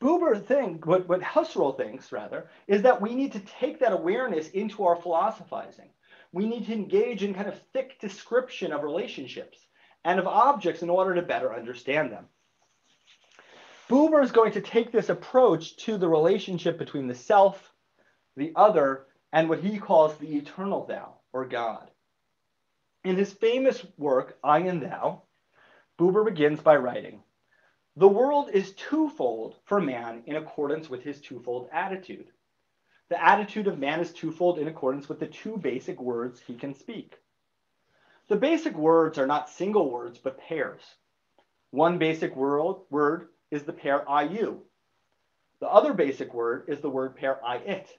Buber thinks, what, what Husserl thinks rather, is that we need to take that awareness into our philosophizing we need to engage in kind of thick description of relationships and of objects in order to better understand them. Buber is going to take this approach to the relationship between the self, the other, and what he calls the eternal thou, or God. In his famous work, I and Thou, Buber begins by writing, The world is twofold for man in accordance with his twofold attitude. The attitude of man is twofold in accordance with the two basic words he can speak. The basic words are not single words, but pairs. One basic word, word is the pair I, you. The other basic word is the word pair I, it.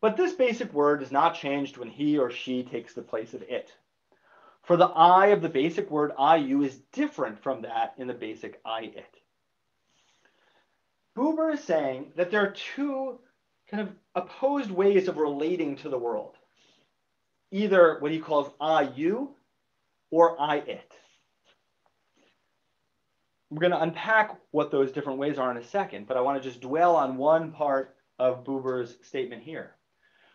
But this basic word is not changed when he or she takes the place of it. For the I of the basic word I, you is different from that in the basic I, it. Buber is saying that there are two kind of opposed ways of relating to the world. Either what he calls I you or I it. We're going to unpack what those different ways are in a second, but I want to just dwell on one part of Buber's statement here.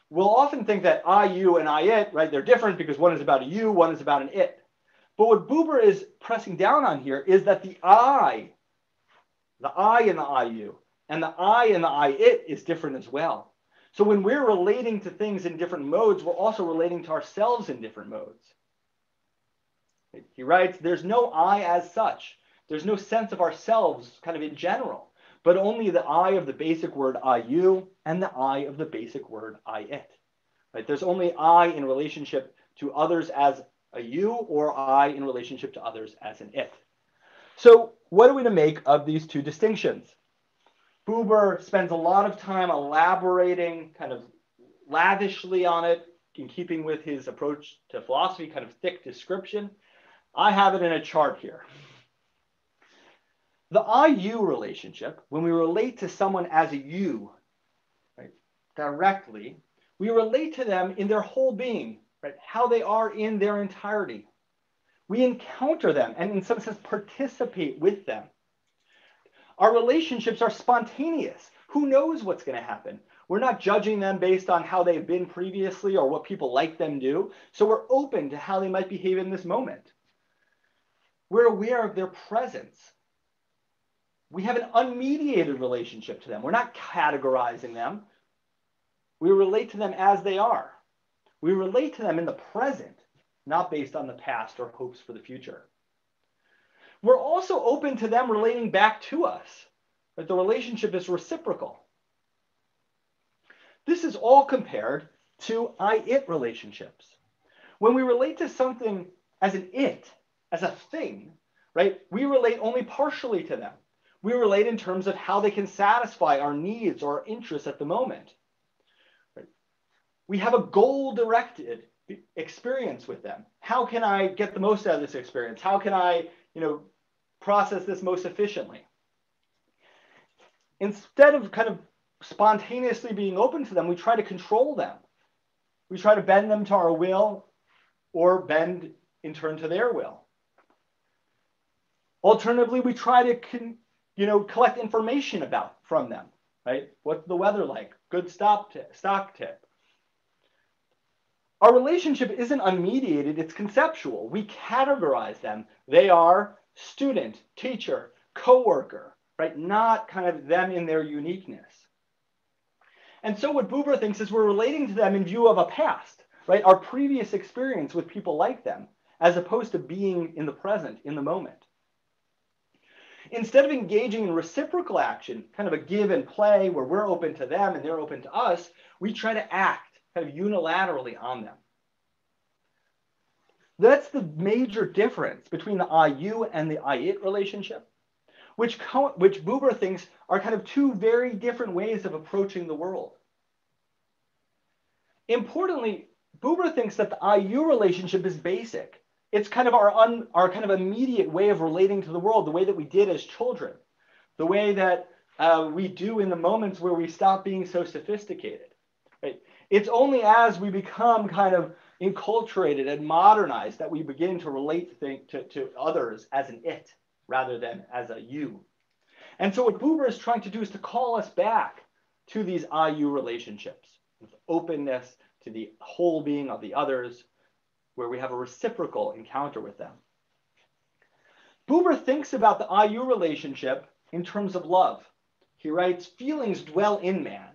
We'll often think that I, you, and I, it, right, they're different because one is about a you, one is about an it. But what Buber is pressing down on here is that the I, the I and the I, you, and the I and the I it is different as well. So when we're relating to things in different modes, we're also relating to ourselves in different modes. He writes, there's no I as such. There's no sense of ourselves kind of in general, but only the I of the basic word I you and the I of the basic word I it. Right? There's only I in relationship to others as a you or I in relationship to others as an it. So what are we to make of these two distinctions? Buber spends a lot of time elaborating kind of lavishly on it in keeping with his approach to philosophy, kind of thick description. I have it in a chart here. The I-you relationship, when we relate to someone as a you, right, directly, We relate to them in their whole being, right? How they are in their entirety. We encounter them and, in some sense, participate with them. Our relationships are spontaneous. Who knows what's going to happen? We're not judging them based on how they've been previously or what people like them do. So we're open to how they might behave in this moment. We're aware of their presence. We have an unmediated relationship to them. We're not categorizing them. We relate to them as they are. We relate to them in the present, not based on the past or hopes for the future. We're also open to them relating back to us. That the relationship is reciprocal. This is all compared to I-it relationships. When we relate to something as an it, as a thing, right, we relate only partially to them. We relate in terms of how they can satisfy our needs or our interests at the moment. Right? We have a goal-directed experience with them. How can I get the most out of this experience? How can I, you know, process this most efficiently? Instead of kind of spontaneously being open to them, we try to control them. We try to bend them to our will or bend in turn to their will. Alternatively, we try to con, you know, collect information about from them, right? What's the weather like? Good stop tip, stock tip. Our relationship isn't unmediated, it's conceptual. We categorize them. They are student, teacher, coworker, right? Not kind of them in their uniqueness. And so what Buber thinks is we're relating to them in view of a past, right? Our previous experience with people like them, as opposed to being in the present, in the moment. Instead of engaging in reciprocal action, kind of a give and play where we're open to them and they're open to us, we try to act kind of unilaterally on them. That's the major difference between the I-you and the I-it relationship, which, which Buber thinks are kind of two very different ways of approaching the world. Importantly, Buber thinks that the I-you relationship is basic. It's kind of our, un, our kind of immediate way of relating to the world, the way that we did as children, the way that uh, we do in the moments where we stop being so sophisticated. Right? It's only as we become kind of enculturated and modernized that we begin to relate to, to, to others as an it rather than as a you. And so what Buber is trying to do is to call us back to these I-you relationships with openness to the whole being of the others, where we have a reciprocal encounter with them. Buber thinks about the I-you relationship in terms of love. He writes, feelings dwell in man,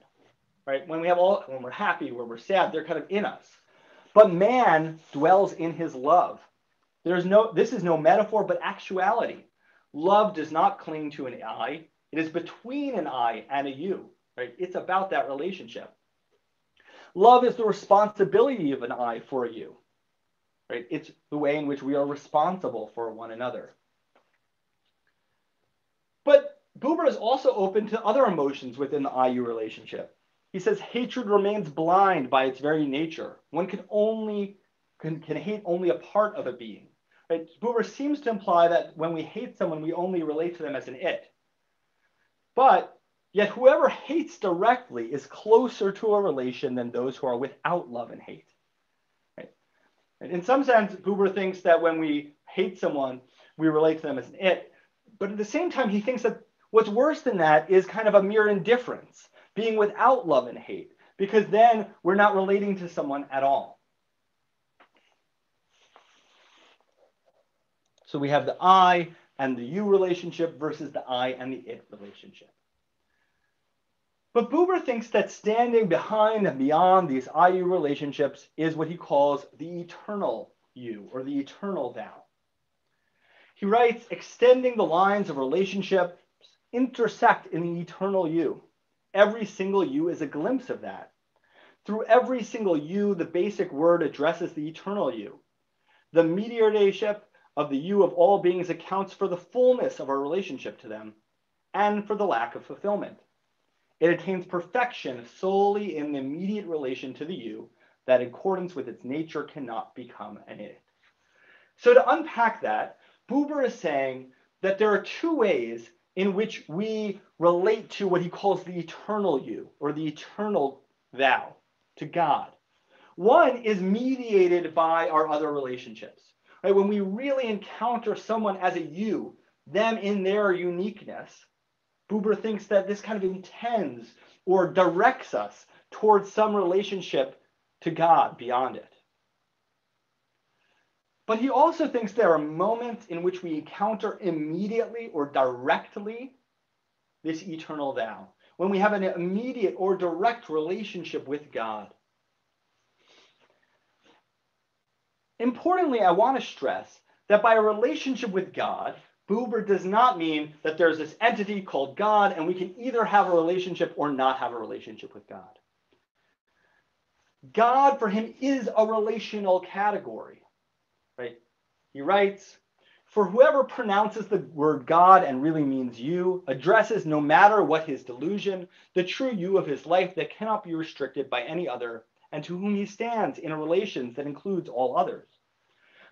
right? When we have all, when we're happy, when we're sad, they're kind of in us. But man dwells in his love. There's no, this is no metaphor, but actuality. Love does not cling to an I. It is between an I and a you, right? It's about that relationship. Love is the responsibility of an I for a you, right? It's the way in which we are responsible for one another. But Buber is also open to other emotions within the I-you relationship. He says hatred remains blind by its very nature. One can only can, can hate only a part of a being. Right? Buber seems to imply that when we hate someone, we only relate to them as an it. But yet whoever hates directly is closer to a relation than those who are without love and hate. Right? And in some sense, Buber thinks that when we hate someone, we relate to them as an it. But at the same time, he thinks that what's worse than that is kind of a mere indifference being without love and hate, because then we're not relating to someone at all. So we have the I and the you relationship versus the I and the it relationship. But Buber thinks that standing behind and beyond these I-you relationships is what he calls the eternal you or the eternal thou. He writes, extending the lines of relationships intersect in the eternal you. Every single you is a glimpse of that. Through every single you, the basic word addresses the eternal you. The mediatorship of the you of all beings accounts for the fullness of our relationship to them and for the lack of fulfillment. It attains perfection solely in the immediate relation to the you that, in accordance with its nature, cannot become an it. So, to unpack that, Buber is saying that there are two ways in which we relate to what he calls the eternal you or the eternal thou. to God. One is mediated by our other relationships. Right? When we really encounter someone as a you, them in their uniqueness, Buber thinks that this kind of intends or directs us towards some relationship to God beyond it. But he also thinks there are moments in which we encounter immediately or directly this eternal thou, when we have an immediate or direct relationship with God. Importantly, I want to stress that by a relationship with God, Buber does not mean that there's this entity called God and we can either have a relationship or not have a relationship with God. God for him is a relational category, right? He writes, for whoever pronounces the word God and really means you, addresses no matter what his delusion, the true you of his life that cannot be restricted by any other, and to whom he stands in a relation that includes all others.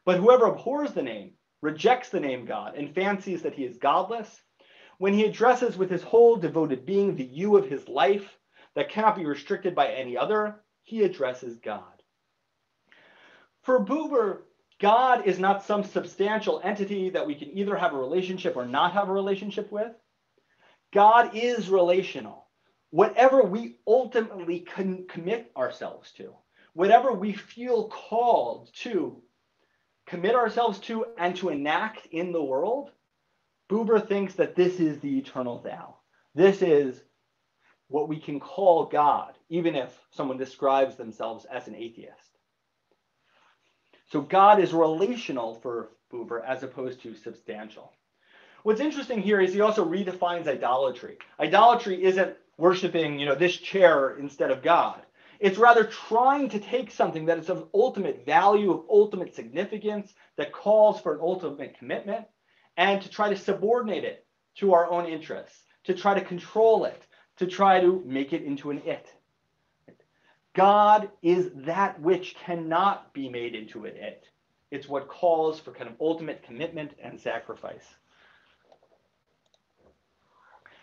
But whoever abhors the name, rejects the name God, and fancies that he is godless, when he addresses with his whole devoted being the you of his life that cannot be restricted by any other, he addresses God. For Buber, God is not some substantial entity that we can either have a relationship or not have a relationship with. God is relational. Whatever we ultimately commit ourselves to, whatever we feel called to commit ourselves to and to enact in the world, Buber thinks that this is the eternal thou. This is what we can call God, even if someone describes themselves as an atheist. So God is relational for Buber as opposed to substantial. What's interesting here is he also redefines idolatry. Idolatry isn't worshiping, you know, this chair instead of God. It's rather trying to take something that is of ultimate value, of ultimate significance, that calls for an ultimate commitment, and to try to subordinate it to our own interests, to try to control it, to try to make it into an it. God is that which cannot be made into an it. It's what calls for kind of ultimate commitment and sacrifice.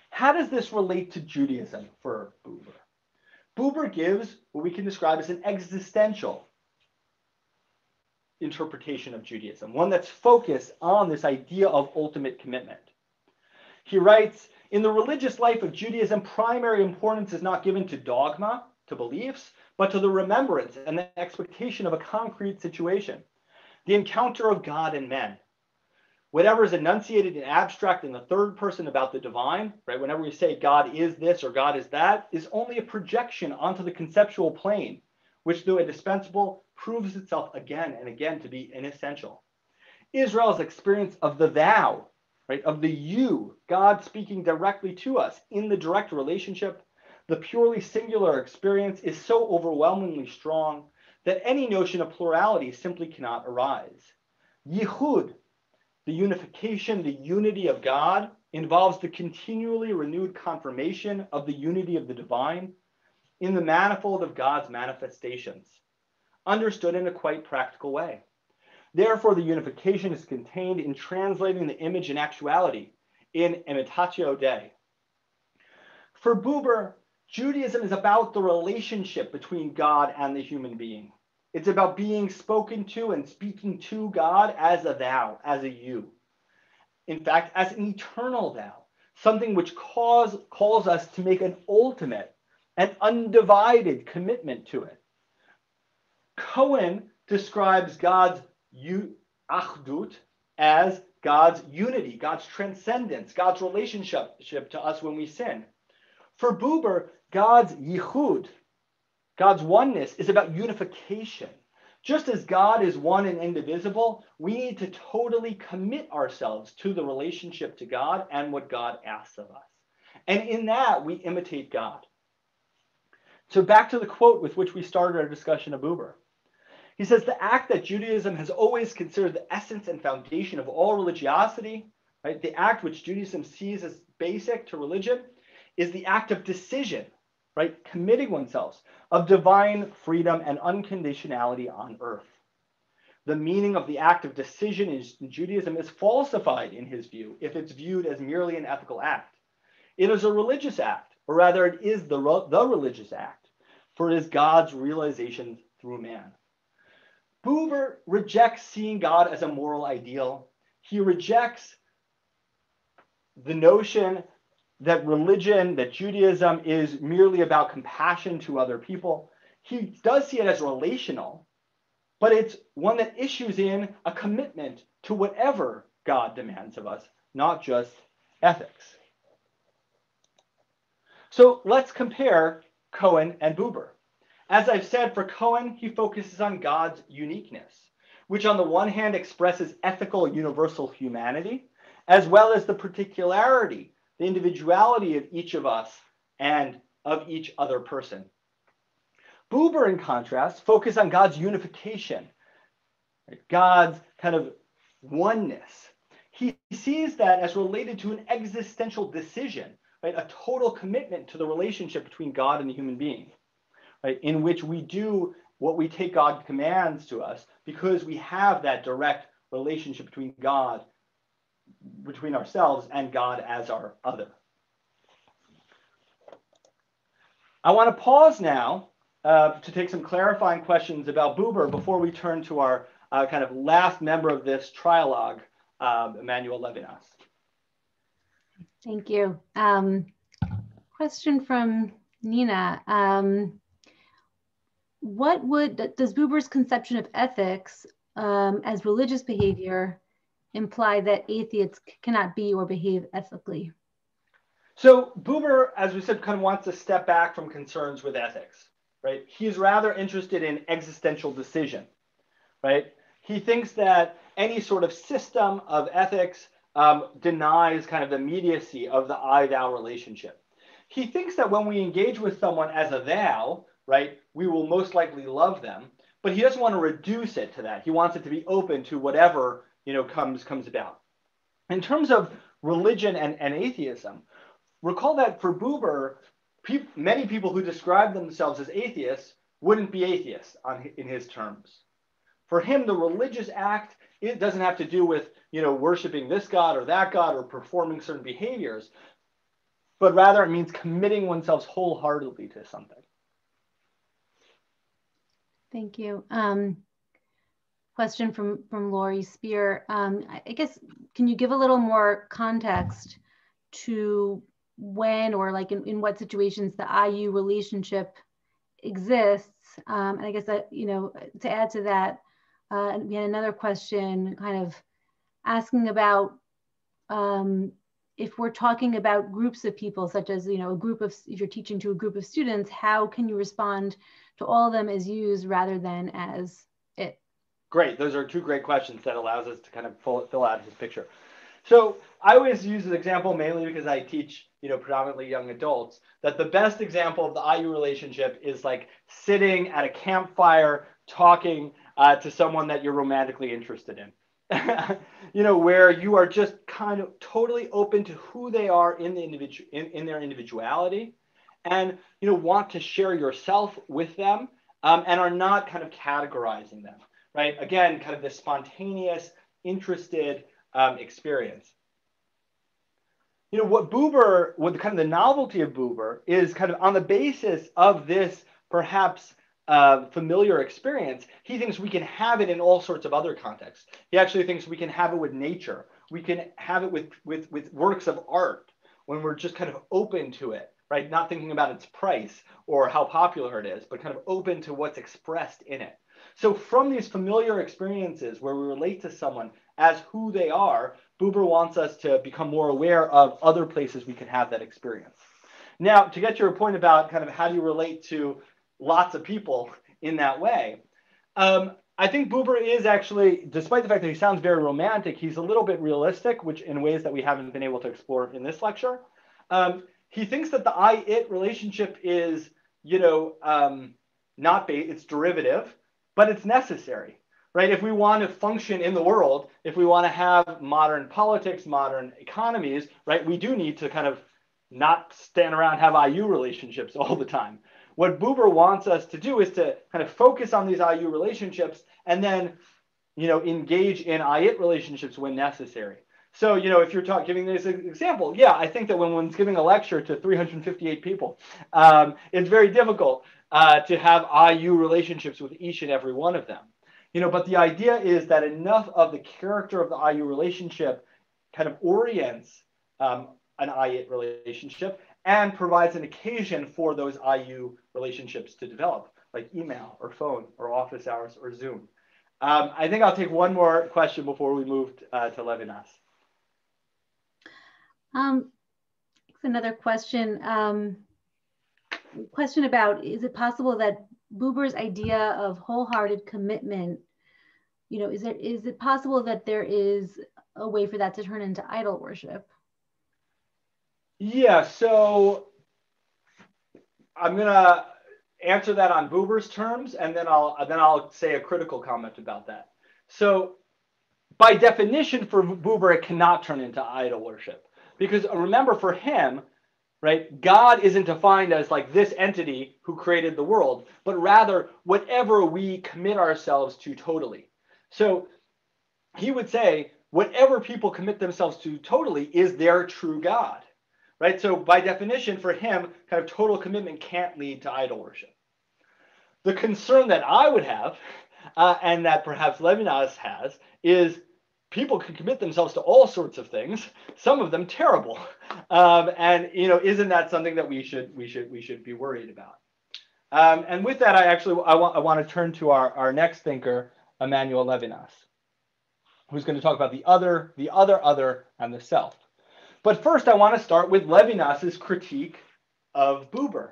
How does this relate to Judaism for Buber? Buber gives what we can describe as an existential interpretation of Judaism, one that's focused on this idea of ultimate commitment. He writes, in the religious life of Judaism, primary importance is not given to dogma, to beliefs, but to the remembrance and the expectation of a concrete situation, the encounter of God and men. Whatever is enunciated in abstract in the third person about the divine, right? Whenever we say God is this or God is that, is only a projection onto the conceptual plane, which, though indispensable, proves itself again and again to be inessential. Israel's experience of the thou, right, of the you, God speaking directly to us in the direct relationship, the purely singular experience is so overwhelmingly strong that any notion of plurality simply cannot arise. Yichud, the unification, the unity of God, involves the continually renewed confirmation of the unity of the divine in the manifold of God's manifestations, understood in a quite practical way. Therefore, the unification is contained in translating the image and actuality in imitatio Dei. For Buber, Judaism is about the relationship between God and the human being. It's about being spoken to and speaking to God as a thou, as a you. In fact, as an eternal thou, something which cause, calls us to make an ultimate and undivided commitment to it. Cohen describes God's you, achdut as God's unity, God's transcendence, God's relationship to us when we sin. For Buber, God's yichud, God's oneness, is about unification. Just as God is one and indivisible, we need to totally commit ourselves to the relationship to God and what God asks of us. And in that, we imitate God. So, back to the quote with which we started our discussion of Buber. He says, The act that Judaism has always considered the essence and foundation of all religiosity, right, the act which Judaism sees as basic to religion, is the act of decision right? Committing oneself of divine freedom and unconditionality on earth. The meaning of the act of decision in Judaism is falsified in his view if it's viewed as merely an ethical act. It is a religious act, or rather, it is the, the religious act, for it is God's realization through man. Buber rejects seeing God as a moral ideal. He rejects the notion that religion, that Judaism is merely about compassion to other people. He does see it as relational, but it's one that issues in a commitment to whatever God demands of us, not just ethics. So let's compare Cohen and Buber. As I've said, for Cohen, he focuses on God's uniqueness, which on the one hand expresses ethical universal humanity, as well as the particularity, the individuality of each of us and of each other person. Buber, in contrast, focus on God's unification, God's kind of oneness. He sees that as related to an existential decision, right? A total commitment to the relationship between God and the human being, right? In which we do what we take God commands to us because we have that direct relationship between God, between ourselves and God as our other. I want to pause now uh, to take some clarifying questions about Buber before we turn to our uh, kind of last member of this trialogue, um, Emmanuel Levinas. Thank you. Um, question from Nina. Um, what would, does Buber's conception of ethics um, as religious behavior imply that atheists cannot be or behave ethically? So Buber, as we said, kind of wants to step back from concerns with ethics, right? He's rather interested in existential decision, right? He thinks that any sort of system of ethics um, denies kind of the immediacy of the I thou relationship. He thinks that when we engage with someone as a thou, right, we will most likely love them, but he doesn't want to reduce it to that. He wants it to be open to whatever you know comes comes about. In terms of religion and, and atheism, recall that for Buber, pe- many people who describe themselves as atheists wouldn't be atheists on, in his terms. For him, the religious act it doesn't have to do with you know worshiping this god or that god or performing certain behaviors, but rather it means committing oneself wholeheartedly to something. Thank you. Um, question from from Lori Spear. Um, I guess can you give a little more context to when or like in, in what situations the IU relationship exists? Um, and I guess that you know to add to that, uh, we had another question kind of asking about um, if we're talking about groups of people, such as, you know, a group of, if you're teaching to a group of students, how can you respond to all of them as used rather than as it? Great. Those are two great questions that allows us to kind of fill, fill out his picture. So I always use this example mainly because I teach, you know, predominantly young adults, that the best example of the IU relationship is like sitting at a campfire talking uh, to someone that you're romantically interested in. [laughs] you know, where you are just kind of totally open to who they are in the individual in, in their individuality and you know want to share yourself with them um, and are not kind of categorizing them right again kind of this spontaneous interested um, experience you know what buber what kind of the novelty of buber is kind of on the basis of this perhaps uh, familiar experience, he thinks we can have it in all sorts of other contexts. He actually thinks we can have it with nature. We can have it with, with, with works of art when we're just kind of open to it, right? Not thinking about its price or how popular it is, but kind of open to what's expressed in it. So from these familiar experiences where we relate to someone as who they are, Buber wants us to become more aware of other places we can have that experience. Now, to get to your point about kind of how do you relate to lots of people in that way. Um, I think Buber is actually, despite the fact that he sounds very romantic, he's a little bit realistic, which in ways that we haven't been able to explore in this lecture. Um, he thinks that the I-it relationship is, you know, um, not ba- it's derivative, but it's necessary, right? If we want to function in the world, if we want to have modern politics, modern economies, right, we do need to kind of not stand around have IU relationships [laughs] all the time. What Buber wants us to do is to kind of focus on these IU relationships and then, you know, engage in I-it relationships when necessary. So, you know, if you're talking, giving this example, yeah, I think that when one's giving a lecture to 358 people, um, it's very difficult uh, to have IU relationships with each and every one of them. You know, but the idea is that enough of the character of the IU relationship kind of orients um, an I-IT relationship and provides an occasion for those IU relationships to develop, like email or phone or office hours or Zoom. Um, I think I'll take one more question before we move uh, to Levinas. Um, another question. Um, question about, is it possible that Buber's idea of wholehearted commitment, you know, is there is it possible that there is a way for that to turn into idol worship? Yeah, so I'm gonna answer that on Buber's terms, and then I'll then I'll say a critical comment about that. So, by definition, for Buber, it cannot turn into idol worship because remember, for him, right, God isn't defined as like this entity who created the world, but rather whatever we commit ourselves to totally. So, he would say whatever people commit themselves to totally is their true God right? So by definition, for him, kind of total commitment can't lead to idol worship. The concern that I would have, uh, and that perhaps Levinas has, is people can commit themselves to all sorts of things, some of them terrible, um, and you know, isn't that something that we should we should we should be worried about? Um, and with that, I actually I want I want to turn to our our next thinker, Emmanuel Levinas, who's going to talk about the other, the other, other, and the self. But first, I want to start with Levinas's critique of Buber.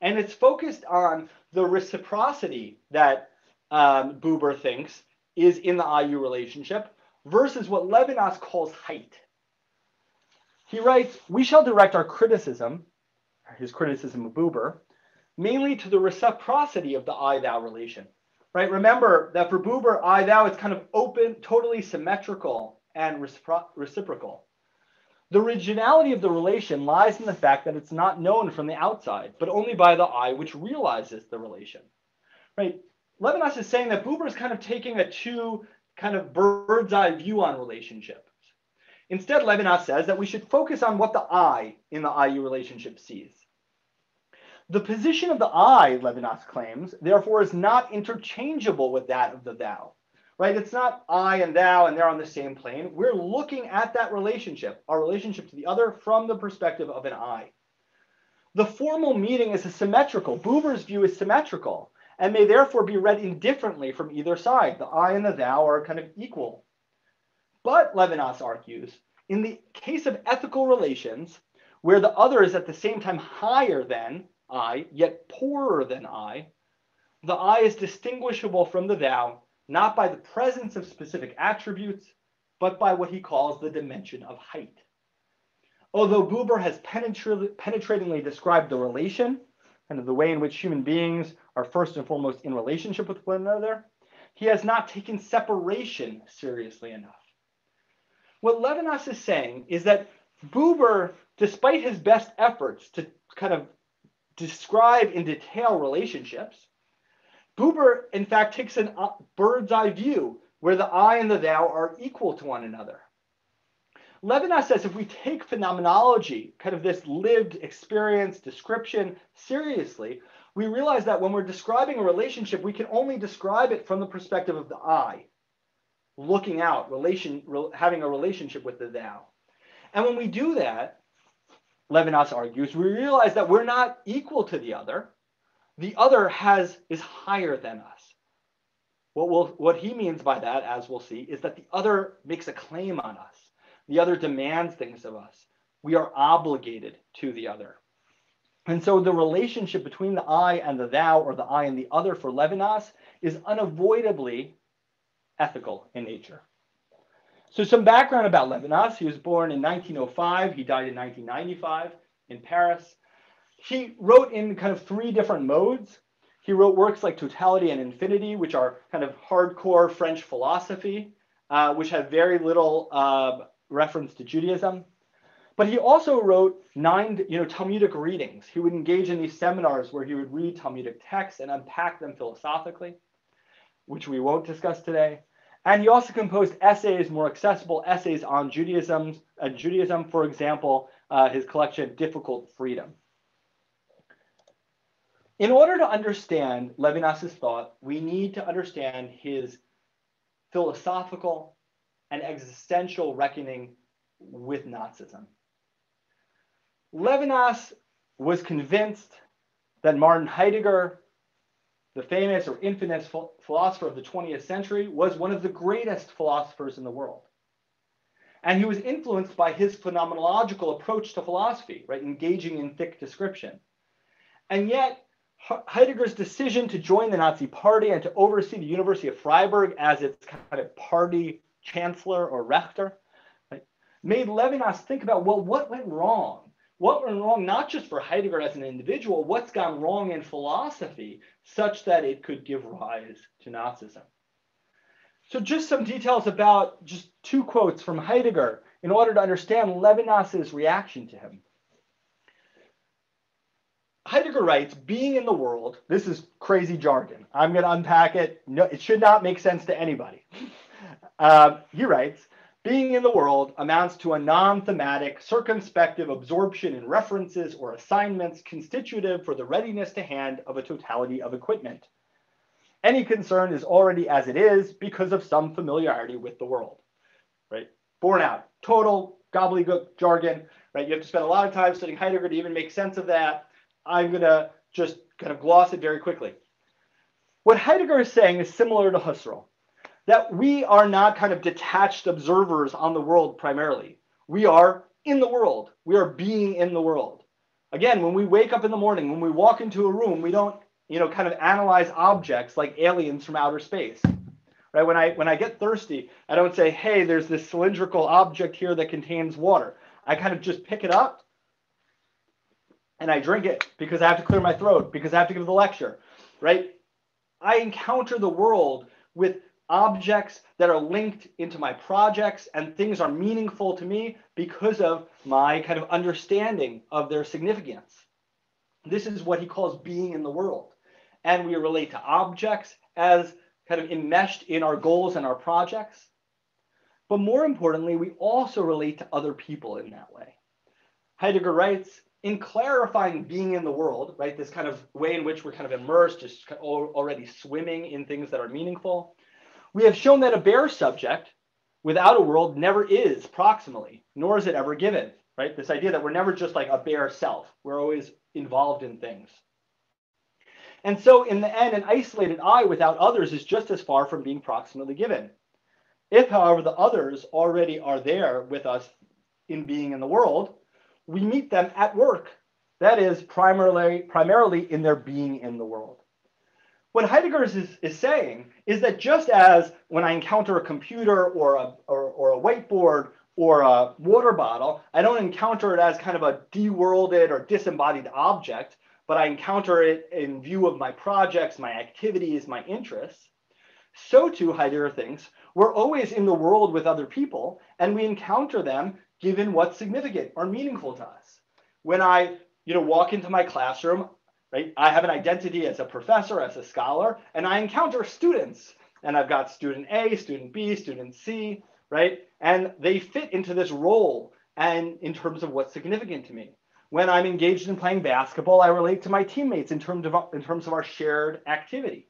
And it's focused on the reciprocity that um, Buber thinks is in the I-You relationship versus what Levinas calls height. He writes, We shall direct our criticism, his criticism of Buber, mainly to the reciprocity of the I thou relation. Right? Remember that for Buber, I thou, it's kind of open, totally symmetrical and recipro- reciprocal. The originality of the relation lies in the fact that it's not known from the outside, but only by the I which realizes the relation. Right? Levinas is saying that Buber is kind of taking a two kind of bird's eye view on relationships. Instead, Levinas says that we should focus on what the I in the I-You relationship sees. The position of the I, Levinas claims, therefore is not interchangeable with that of the thou right? It's not I and thou and they're on the same plane. We're looking at that relationship, our relationship to the other, from the perspective of an I. The formal meaning is a symmetrical. Buber's view is symmetrical and may therefore be read indifferently from either side. The I and the thou are kind of equal. But, Levinas argues, in the case of ethical relations, where the other is at the same time higher than I, yet poorer than I, the I is distinguishable from the thou not by the presence of specific attributes, but by what he calls the dimension of height. Although Buber has penetratingly described the relation and the way in which human beings are first and foremost in relationship with one another, he has not taken separation seriously enough. What Levinas is saying is that Buber, despite his best efforts to kind of describe in detail relationships, Buber, in fact, takes a bird's eye view where the I and the thou are equal to one another. Levinas says if we take phenomenology, kind of this lived experience description, seriously, we realize that when we're describing a relationship, we can only describe it from the perspective of the I, looking out, relation, re, having a relationship with the thou. And when we do that, Levinas argues, we realize that we're not equal to the other, the other has is higher than us. What, will, what he means by that, as we'll see, is that the other makes a claim on us. The other demands things of us. We are obligated to the other. And so the relationship between the I and the thou, or the I and the other for Levinas, is unavoidably ethical in nature. So some background about Levinas. He was born in 1905. He died in 1995 in Paris. He wrote in kind of three different modes. He wrote works like Totality and Infinity, which are kind of hardcore French philosophy, uh, which have very little uh, reference to Judaism. But he also wrote nine, you know, Talmudic readings. He would engage in these seminars where he would read Talmudic texts and unpack them philosophically, which we won't discuss today. And he also composed essays, more accessible essays on Judaism, uh, Judaism, for example, uh, his collection Difficult Freedom. In order to understand Levinas's thought, we need to understand his philosophical and existential reckoning with Nazism. Levinas was convinced that Martin Heidegger, the famous or infamous philosopher of the 20th century, was one of the greatest philosophers in the world. And he was influenced by his phenomenological approach to philosophy, right, engaging in thick description. And yet, Heidegger's decision to join the Nazi Party and to oversee the University of Freiburg as its kind of party chancellor or rector right, made Levinas think about, well, what went wrong? What went wrong, not just for Heidegger as an individual, what's gone wrong in philosophy such that it could give rise to Nazism? So just some details about just two quotes from Heidegger in order to understand Levinas's reaction to him. Heidegger writes, being in the world, this is crazy jargon. I'm going to unpack it. No, it should not make sense to anybody. [laughs] Uh, he writes, being in the world amounts to a non-thematic, circumspective absorption in references or assignments constitutive for the readiness to hand of a totality of equipment. Any concern is already as it is because of some familiarity with the world, right? Born out, total gobbledygook jargon, right? You have to spend a lot of time studying Heidegger to even make sense of that. I'm going to just kind of gloss it very quickly. What Heidegger is saying is similar to Husserl, that we are not kind of detached observers on the world primarily. We are in the world. We are being in the world. Again, when we wake up in the morning, when we walk into a room, we don't, you know, kind of analyze objects like aliens from outer space. Right? When I when I get thirsty, I don't say, "Hey, there's this cylindrical object here that contains water." I kind of just pick it up and I drink it because I have to clear my throat, because I have to give the lecture, right? I encounter the world with objects that are linked into my projects and things are meaningful to me because of my kind of understanding of their significance. This is what he calls being in the world. And we relate to objects as kind of enmeshed in our goals and our projects. But more importantly, we also relate to other people in that way. Heidegger writes, in clarifying being in the world, right, this kind of way in which we're kind of immersed, just already swimming in things that are meaningful, we have shown that a bare subject without a world never is proximally, nor is it ever given, right? This idea that we're never just like a bare self, we're always involved in things. And so in the end, an isolated I without others is just as far from being proximately given. If, however, the others already are there with us in being in the world, we meet them at work. That is primarily, primarily in their being in the world. What Heidegger is, is saying is that just as when I encounter a computer or a, or, or a whiteboard or a water bottle, I don't encounter it as kind of a deworlded or disembodied object, but I encounter it in view of my projects, my activities, my interests. So too, Heidegger thinks, we're always in the world with other people, and we encounter them given what's significant or meaningful to us. When I, you know, walk into my classroom, right, I have an identity as a professor, as a scholar, and I encounter students. And I've got student A, student B, student C, right? And they fit into this role and in terms of what's significant to me. When I'm engaged in playing basketball, I relate to my teammates in terms of, in terms of our shared activity.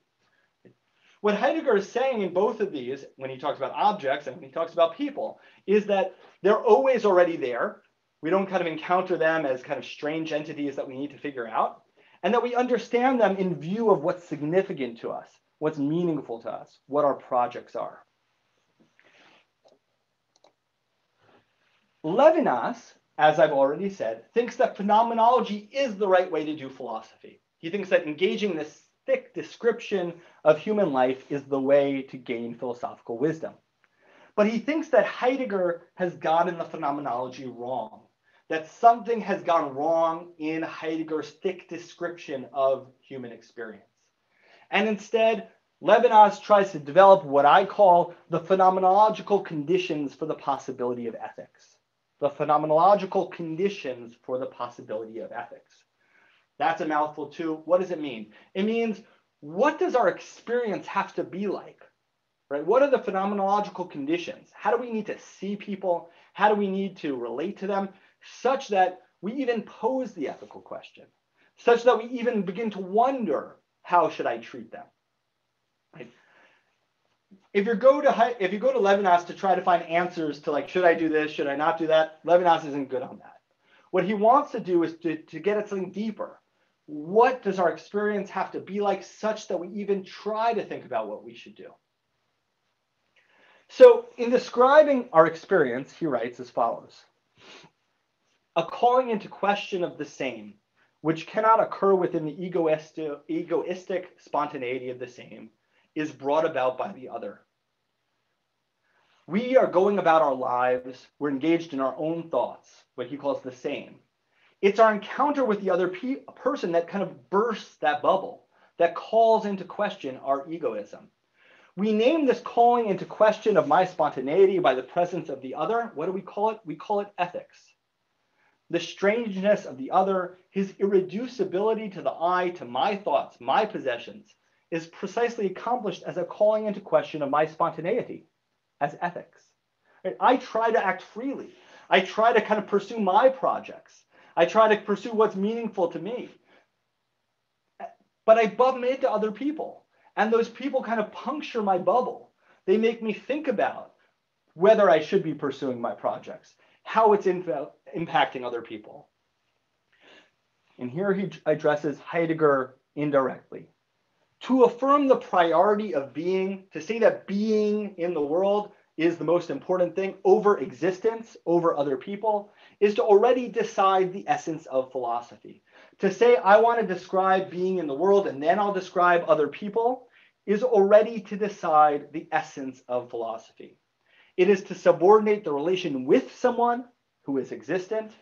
What Heidegger is saying in both of these, when he talks about objects and when he talks about people, is that they're always already there. We don't kind of encounter them as kind of strange entities that we need to figure out, and that we understand them in view of what's significant to us, what's meaningful to us, what our projects are. Levinas, as I've already said, thinks that phenomenology is the right way to do philosophy. He thinks that engaging this thick description of human life is the way to gain philosophical wisdom. But he thinks that Heidegger has gotten the phenomenology wrong, that something has gone wrong in Heidegger's thick description of human experience. And instead, Levinas tries to develop what I call the phenomenological conditions for the possibility of ethics. The phenomenological conditions for the possibility of ethics. That's a mouthful too. What does it mean? It means what does our experience have to be like right? What are the phenomenological conditions? How do we need to see people? How do we need to relate to them such that we even pose the ethical question, such that we even begin to wonder, how should I treat them? If you go to if you go to Levinas to try to find answers to like, should I do this? Should I not do that? Levinas isn't good on that. What he wants to do is to, to get at something deeper. What does our experience have to be like such that we even try to think about what we should do? So in describing our experience, he writes as follows. A calling into question of the same, which cannot occur within the egoistic, egoistic spontaneity of the same, is brought about by the other. We are going about our lives, we're engaged in our own thoughts, what he calls the same. It's our encounter with the other pe- person that kind of bursts that bubble, that calls into question our egoism. We name this calling into question of my spontaneity by the presence of the other. What do we call it? We call it ethics. The strangeness of the other, his irreducibility to the I, to my thoughts, my possessions, is precisely accomplished as a calling into question of my spontaneity as ethics. I try to act freely. I try to kind of pursue my projects. I try to pursue what's meaningful to me. But I bump into other people. And those people kind of puncture my bubble. They make me think about whether I should be pursuing my projects, how it's impacting other people. And here he addresses Heidegger indirectly. To affirm the priority of being, to say that being in the world is the most important thing over existence, over other people, is to already decide the essence of philosophy. To say, I want to describe being in the world and then I'll describe other people is already to decide the essence of philosophy. It is to subordinate the relation with someone who is existent,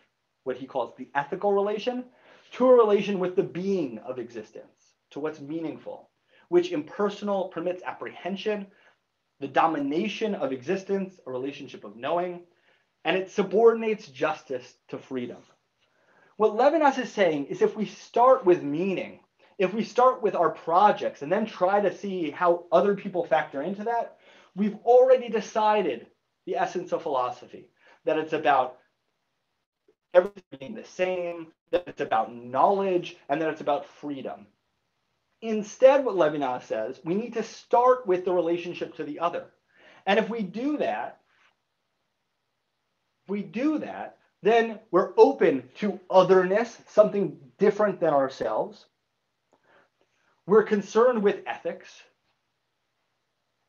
what he calls the ethical relation, to a relation with the being of existence, to what's meaningful, which impersonal permits apprehension, the domination of existence, a relationship of knowing, and it subordinates justice to freedom. What Levinas is saying is if we start with meaning, if we start with our projects and then try to see how other people factor into that, we've already decided the essence of philosophy that it's about everything being the same, that it's about knowledge, and that it's about freedom. Instead, what Levinas says, we need to start with the relationship to the other. And if we do that, if we do that, then we're open to otherness, something different than ourselves. We're concerned with ethics.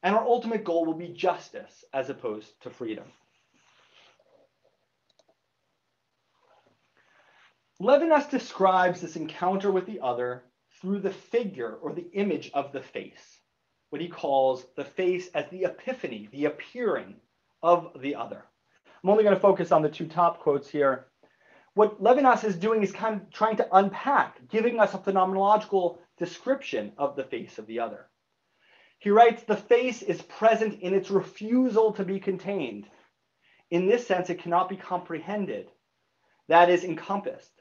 And our ultimate goal will be justice as opposed to freedom. Levinas describes this encounter with the other through the figure or the image of the face, what he calls the face as the epiphany, the appearing of the other. I'm only going to focus on the two top quotes here. What Levinas is doing is kind of trying to unpack, giving us a phenomenological description of the face of the other. He writes, the face is present in its refusal to be contained. In this sense, it cannot be comprehended, that is, encompassed.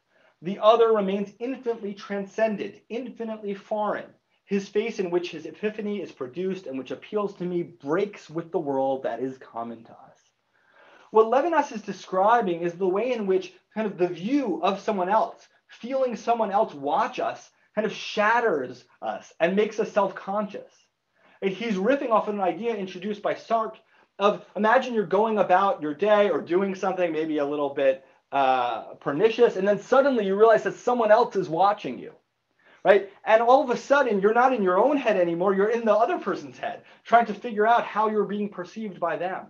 The other remains infinitely transcended, infinitely foreign. His face, in which his epiphany is produced and which appeals to me, breaks with the world that is common to us. What Levinas is describing is the way in which kind of the view of someone else, feeling someone else watch us, kind of shatters us and makes us self-conscious. And he's riffing off an idea introduced by Sartre of imagine you're going about your day or doing something maybe a little bit uh, pernicious, and then suddenly you realize that someone else is watching you, right? And all of a sudden you're not in your own head anymore, you're in the other person's head, trying to figure out how you're being perceived by them.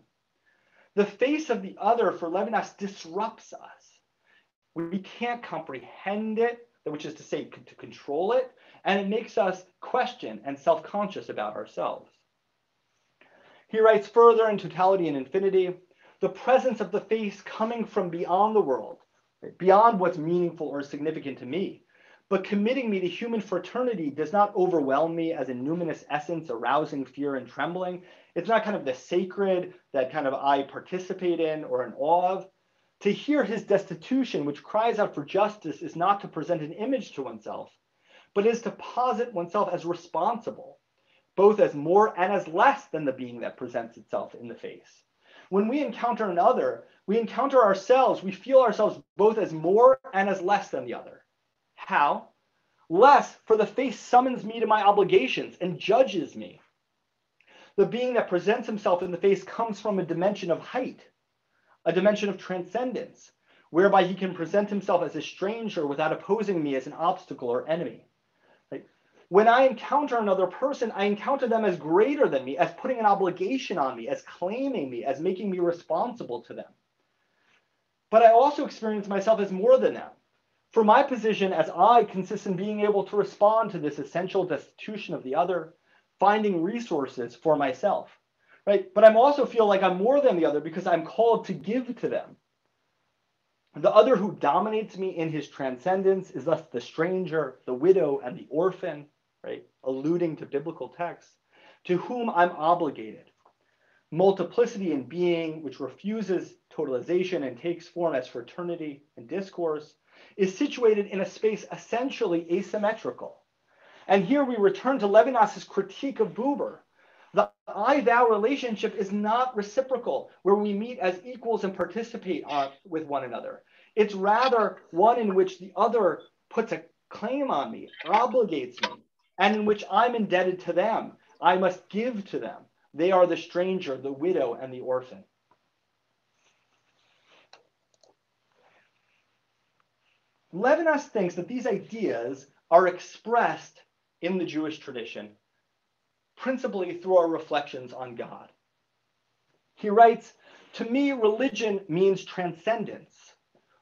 The face of the other for Levinas disrupts us. We can't comprehend it, which is to say, to control it, and it makes us question and self conscious about ourselves. He writes further in Totality and Infinity the presence of the face coming from beyond the world, beyond what's meaningful or significant to me, but committing me to human fraternity does not overwhelm me as a numinous essence arousing fear and trembling. It's not kind of the sacred that kind of I participate in or in awe of. To hear his destitution, which cries out for justice, is not to present an image to oneself, but is to posit oneself as responsible, both as more and as less than the being that presents itself in the face. When we encounter another, we encounter ourselves, we feel ourselves both as more and as less than the other. How? Less, for the face summons me to my obligations and judges me. The being that presents himself in the face comes from a dimension of height, a dimension of transcendence, whereby he can present himself as a stranger without opposing me as an obstacle or enemy. When I encounter another person, I encounter them as greater than me, as putting an obligation on me, as claiming me, as making me responsible to them. But I also experience myself as more than them. For my position as I consists in being able to respond to this essential destitution of the other, finding resources for myself, right? But I'm also feel like I'm more than the other because I'm called to give to them. The other who dominates me in his transcendence is thus the stranger, the widow, and the orphan, right? Alluding to biblical texts, to whom I'm obligated. Multiplicity in being, which refuses totalization and takes form as fraternity and discourse, is situated in a space essentially asymmetrical. And here we return to Levinas's critique of Buber. The I thou relationship is not reciprocal, where we meet as equals and participate on, with one another. It's rather one in which the other puts a claim on me, obligates me, and in which I'm indebted to them. I must give to them. They are the stranger, the widow, and the orphan. Levinas thinks that these ideas are expressed in the Jewish tradition, principally through our reflections on God. He writes, To me, religion means transcendence.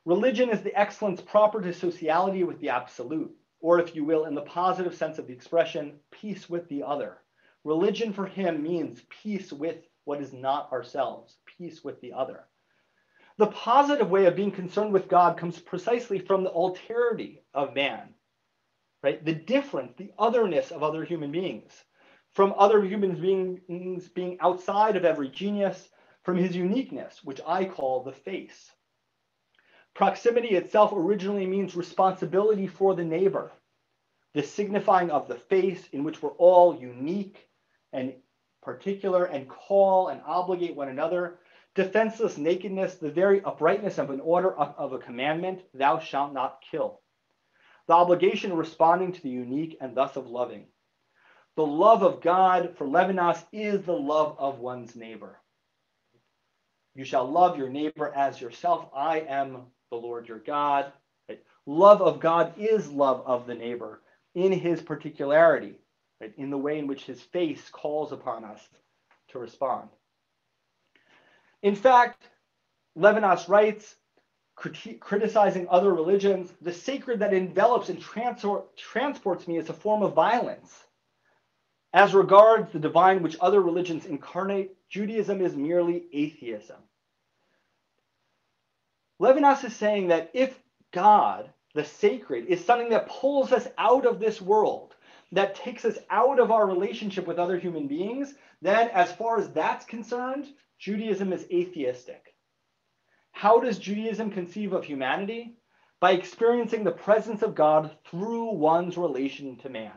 Religion is the excellence proper to sociality with the absolute, or if you will, in the positive sense of the expression, peace with the other. Religion for him means peace with what is not ourselves, peace with the other. The positive way of being concerned with God comes precisely from the alterity of man, right? The difference, the otherness of other human beings, from other human beings being outside of every genus, from his uniqueness, which I call the face. Proximity itself originally means responsibility for the neighbor, the signifying of the face in which we're all unique and particular and call and obligate one another. Defenseless nakedness, the very uprightness of an order of, of a commandment, thou shalt not kill the obligation responding to the unique and thus of loving. The love of God for Levinas is the love of one's neighbor. You shall love your neighbor as yourself. I am the Lord your God. Right? Love of God is love of the neighbor in his particularity, right? in the way in which his face calls upon us to respond. In fact, Levinas writes criticizing other religions, the sacred that envelops and transports me is a form of violence. As regards the divine which other religions incarnate, Judaism is merely atheism. Levinas is saying that if God, the sacred, is something that pulls us out of this world, that takes us out of our relationship with other human beings, then as far as that's concerned, Judaism is atheistic. How does Judaism conceive of humanity? By experiencing the presence of God through one's relation to man.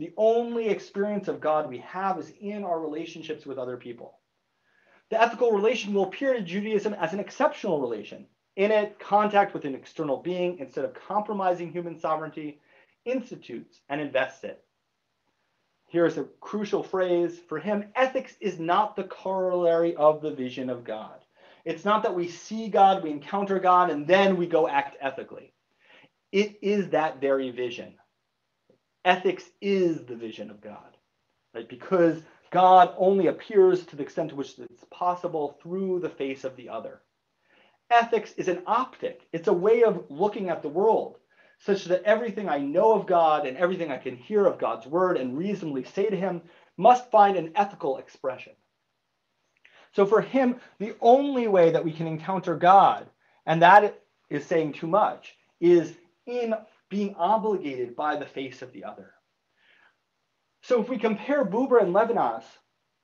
The only experience of God we have is in our relationships with other people. The ethical relation will appear to Judaism as an exceptional relation. In it, contact with an external being, instead of compromising human sovereignty, institutes and invests it. Here's a crucial phrase for him ethics is not the corollary of the vision of God. It's not that we see God, we encounter God, and then we go act ethically. It is that very vision. Ethics is the vision of God, right? Because God only appears to the extent to which it's possible through the face of the other. Ethics is an optic, it's a way of looking at the world, such that everything I know of God and everything I can hear of God's word and reasonably say to him must find an ethical expression. So for him, the only way that we can encounter God, and that is saying too much, is in being obligated by the face of the other. So if we compare Buber and Levinas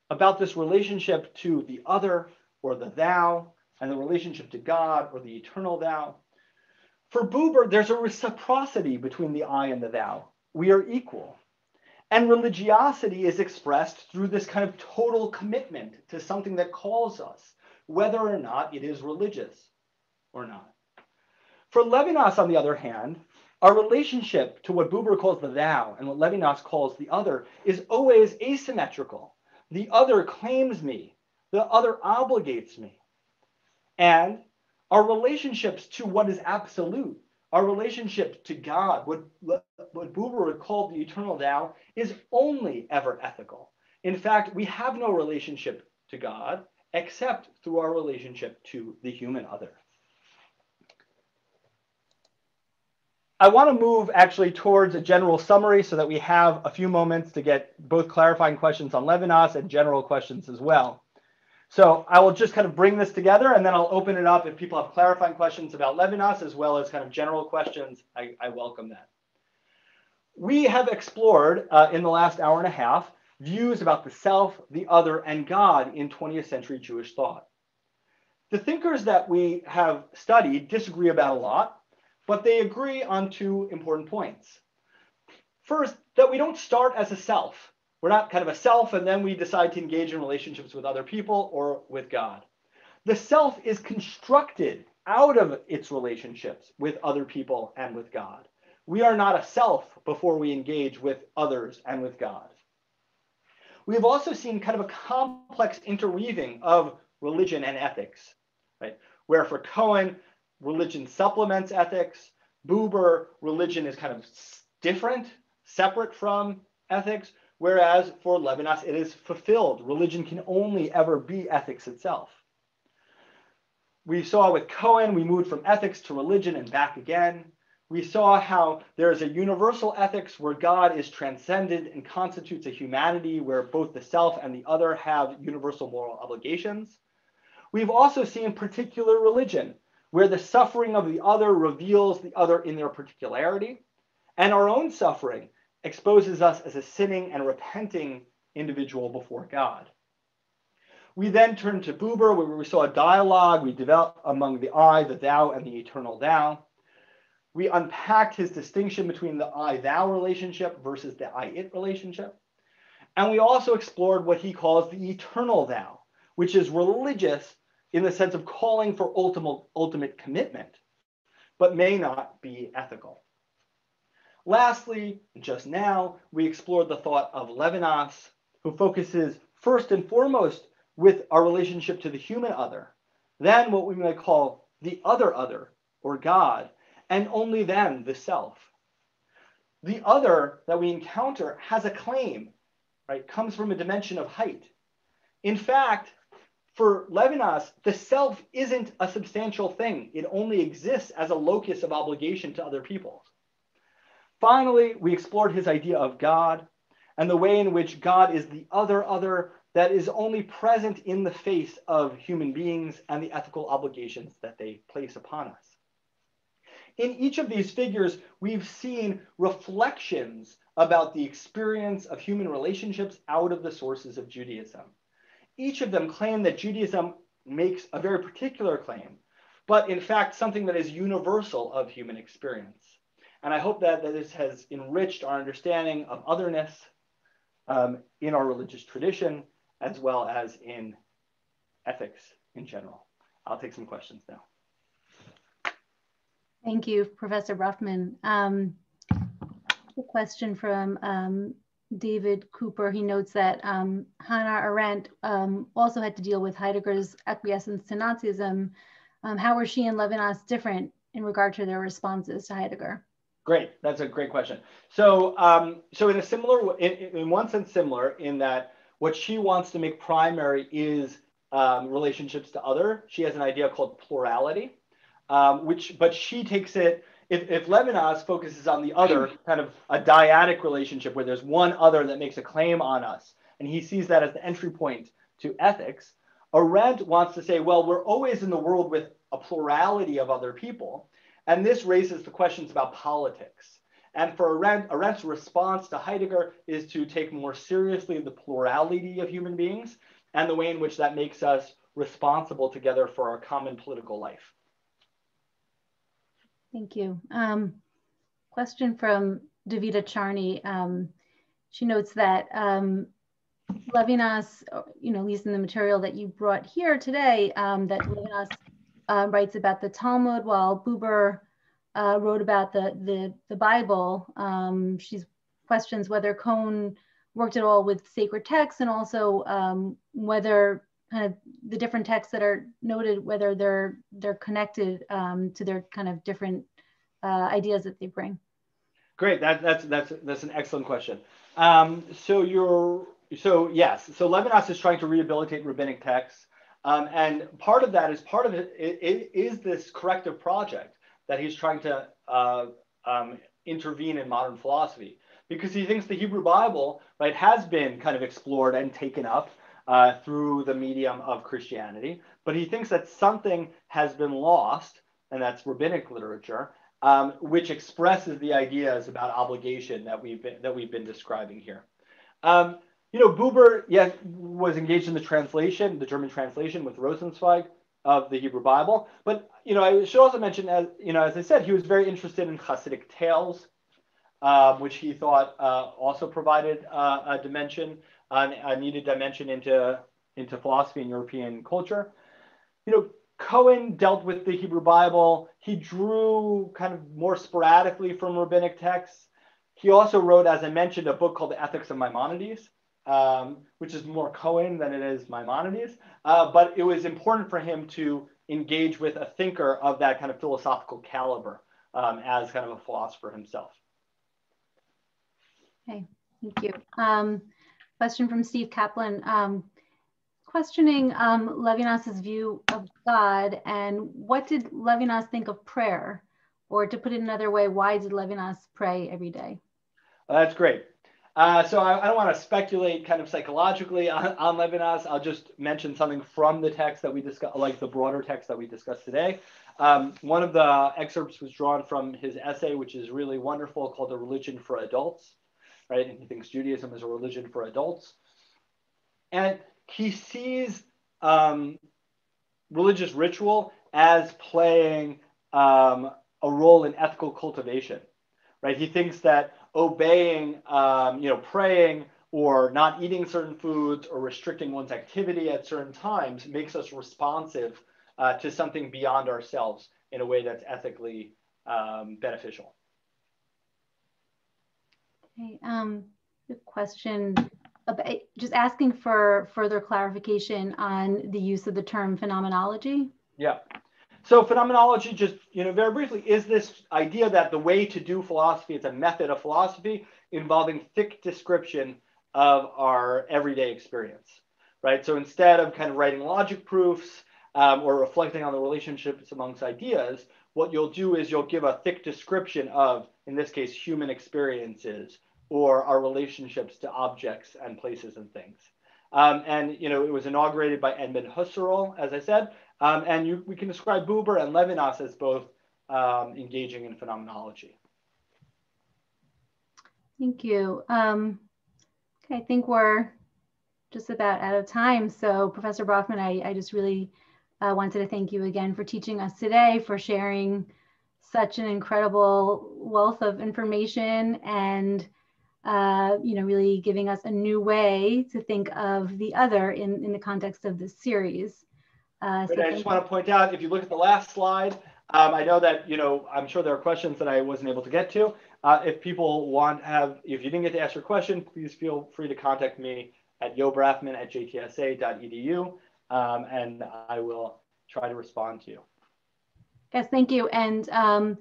about this relationship to the other or the thou, and the relationship to God or the eternal thou, for Buber, there's a reciprocity between the I and the thou. We are equal. And religiosity is expressed through this kind of total commitment to something that calls us, whether or not it is religious or not. For Levinas, on the other hand, our relationship to what Buber calls the thou and what Levinas calls the other is always asymmetrical. The other claims me, the other obligates me. And our relationships to what is absolute, our relationship to God, what, what Buber would call the eternal thou, is only ever ethical. In fact, we have no relationship to God except through our relationship to the human other. I want to move actually towards a general summary so that we have a few moments to get both clarifying questions on Levinas and general questions as well. So I will just kind of bring this together and then I'll open it up if people have clarifying questions about Levinas as well as kind of general questions. I, I welcome that. We have explored uh, in the last hour and a half views about the self, the other, and God in 20th century Jewish thought. The thinkers that we have studied disagree about a lot, but they agree on two important points. First, that we don't start as a self. We're not kind of a self and then we decide to engage in relationships with other people or with God. The self is constructed out of its relationships with other people and with God. We are not a self before we engage with others and with God. We have also seen kind of a complex interweaving of religion and ethics, right? Where for Cohen, religion supplements ethics. Buber, religion is kind of different, separate from ethics. Whereas for Levinas, it is fulfilled. Religion can only ever be ethics itself. We saw with Cohen, we moved from ethics to religion and back again. We saw how there is a universal ethics where God is transcended and constitutes a humanity where both the self and the other have universal moral obligations. We've also seen particular religion, where the suffering of the other reveals the other in their particularity, and our own suffering exposes us as a sinning and repenting individual before God. We then turn to Buber, where we saw a dialogue we developed among the I, the thou, and the eternal thou. We unpacked his distinction between the I thou relationship versus the I it relationship. And we also explored what he calls the eternal thou, which is religious in the sense of calling for ultimate, ultimate commitment, but may not be ethical. Lastly, just now, we explored the thought of Levinas, who focuses first and foremost with our relationship to the human other, then what we might call the other other, or God, and only then the self. The other that we encounter has a claim, right? Comes from a dimension of height. In fact, for Levinas, the self isn't a substantial thing. It only exists as a locus of obligation to other people. Finally, we explored his idea of God and the way in which God is the other other that is only present in the face of human beings and the ethical obligations that they place upon us. In each of these figures, we've seen reflections about the experience of human relationships out of the sources of Judaism. Each of them claim that Judaism makes a very particular claim, but in fact, something that is universal of human experience. And I hope that, that this has enriched our understanding of otherness um, in our religious tradition, as well as in ethics in general. I'll take some questions now. Thank you, Professor Brafman. Um, a question from um, David Cooper. He notes that um, Hannah Arendt um, also had to deal with Heidegger's acquiescence to Nazism. Um, how were she and Levinas different in regard to their responses to Heidegger? Great, that's a great question. So, um, so in a similar, in, in one sense, similar in that what she wants to make primary is um, relationships to other. She has an idea called plurality, um, which, but she takes it. If, if Levinas focuses on the other, [clears throat] kind of a dyadic relationship where there's one other that makes a claim on us, and he sees that as the entry point to ethics. Arendt wants to say, well, we're always in the world with a plurality of other people. And this raises the questions about politics. And for Arendt, Arendt's response to Heidegger is to take more seriously the plurality of human beings and the way in which that makes us responsible together for our common political life. Thank you. Um, question from Davida Charney. Um, she notes that um, Levinas, you know, at least in the material that you brought here today, um, that Levinas uh, writes about the Talmud while Buber uh, wrote about the, the, the Bible. Um, she questions whether Cohen worked at all with sacred texts and also um, whether kind of the different texts that are noted, whether they're, they're connected um, to their kind of different uh, ideas that they bring. Great, that, that's, that's, that's an excellent question. Um, so you're so yes, so Levinas is trying to rehabilitate rabbinic texts, um, and part of that is part of it, it, it is this corrective project that he's trying to uh, um, intervene in modern philosophy because he thinks the Hebrew Bible right has been kind of explored and taken up uh, through the medium of Christianity, but he thinks that something has been lost, and that's rabbinic literature, um, which expresses the ideas about obligation that we've been, that we've been describing here. Um, you know, Buber, yes, was engaged in the translation, the German translation with Rosenzweig of the Hebrew Bible. But, you know, I should also mention, as, you know, as I said, he was very interested in Hasidic tales, um, which he thought uh, also provided uh, a dimension, uh, a needed dimension into, into philosophy and European culture. You know, Cohen dealt with the Hebrew Bible. He drew kind of more sporadically from rabbinic texts. He also wrote, as I mentioned, a book called The Ethics of Maimonides, um, which is more Cohen than it is Maimonides. Uh, but it was important for him to engage with a thinker of that kind of philosophical caliber um, as kind of a philosopher himself. Okay, thank you. Um, question from Steve Kaplan. Um, questioning um, Levinas's view of God and what did Levinas think of prayer? Or to put it another way, why did Levinas pray every day? Well, that's great. Uh, so I, I, don't want to speculate kind of psychologically on, on, Levinas. I'll just mention something from the text that we discussed, like the broader text that we discussed today. Um, one of the excerpts was drawn from his essay, which is really wonderful, called "The Religion for Adults." Right, and he thinks Judaism is a religion for adults, and he sees um, religious ritual as playing um, a role in ethical cultivation. Right, he thinks that obeying, um, you know, praying or not eating certain foods or restricting one's activity at certain times makes us responsive uh, to something beyond ourselves in a way that's ethically um, beneficial. Okay, um, good question. About, just asking for further clarification on the use of the term phenomenology. Yeah. So phenomenology, just you know, very briefly, is this idea that the way to do philosophy is a method of philosophy involving thick description of our everyday experience, right? So instead of kind of writing logic proofs um, or reflecting on the relationships amongst ideas, what you'll do is you'll give a thick description of, in this case, human experiences or our relationships to objects and places and things. Um, and you know, it was inaugurated by Edmund Husserl, as I said, um, and you, we can describe Buber and Levinas as both um, engaging in phenomenology. Thank you. Um, I think we're just about out of time. So Professor Brafman, I, I just really uh, wanted to thank you again for teaching us today, for sharing such an incredible wealth of information and uh, you know, really giving us a new way to think of the other in, in the context of this series. Uh, so I just want to point out, if you look at the last slide, um, I know that, you know, I'm sure there are questions that I wasn't able to get to. Uh, if people want have, if you didn't get to ask your question, please feel free to contact me at yobrafman at jtsa.edu, um, and I will try to respond to you. Yes, thank you. And um,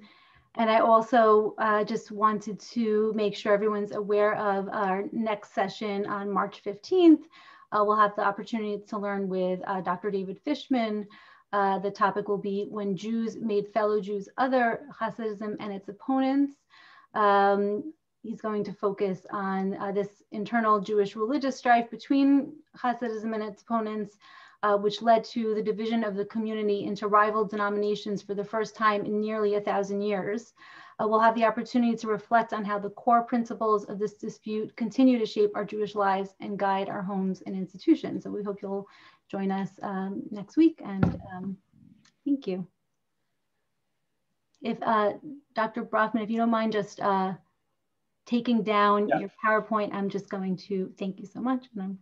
and I also uh, just wanted to make sure everyone's aware of our next session on March 15th, uh, we'll have the opportunity to learn with uh, Dr. David Fishman. Uh, the topic will be when Jews made fellow Jews other, Hasidism and its opponents. Um, he's going to focus on uh, this internal Jewish religious strife between Hasidism and its opponents, uh, which led to the division of the community into rival denominations for the first time in nearly a thousand years uh, we'll have the opportunity to reflect on how the core principles of this dispute continue to shape our Jewish lives and guide our homes and institutions. So we hope you'll join us um, next week and um, thank you. If uh, Dr. Brafman, if you don't mind just uh, taking down Yeah. your PowerPoint. I'm just going to thank you so much. And I'm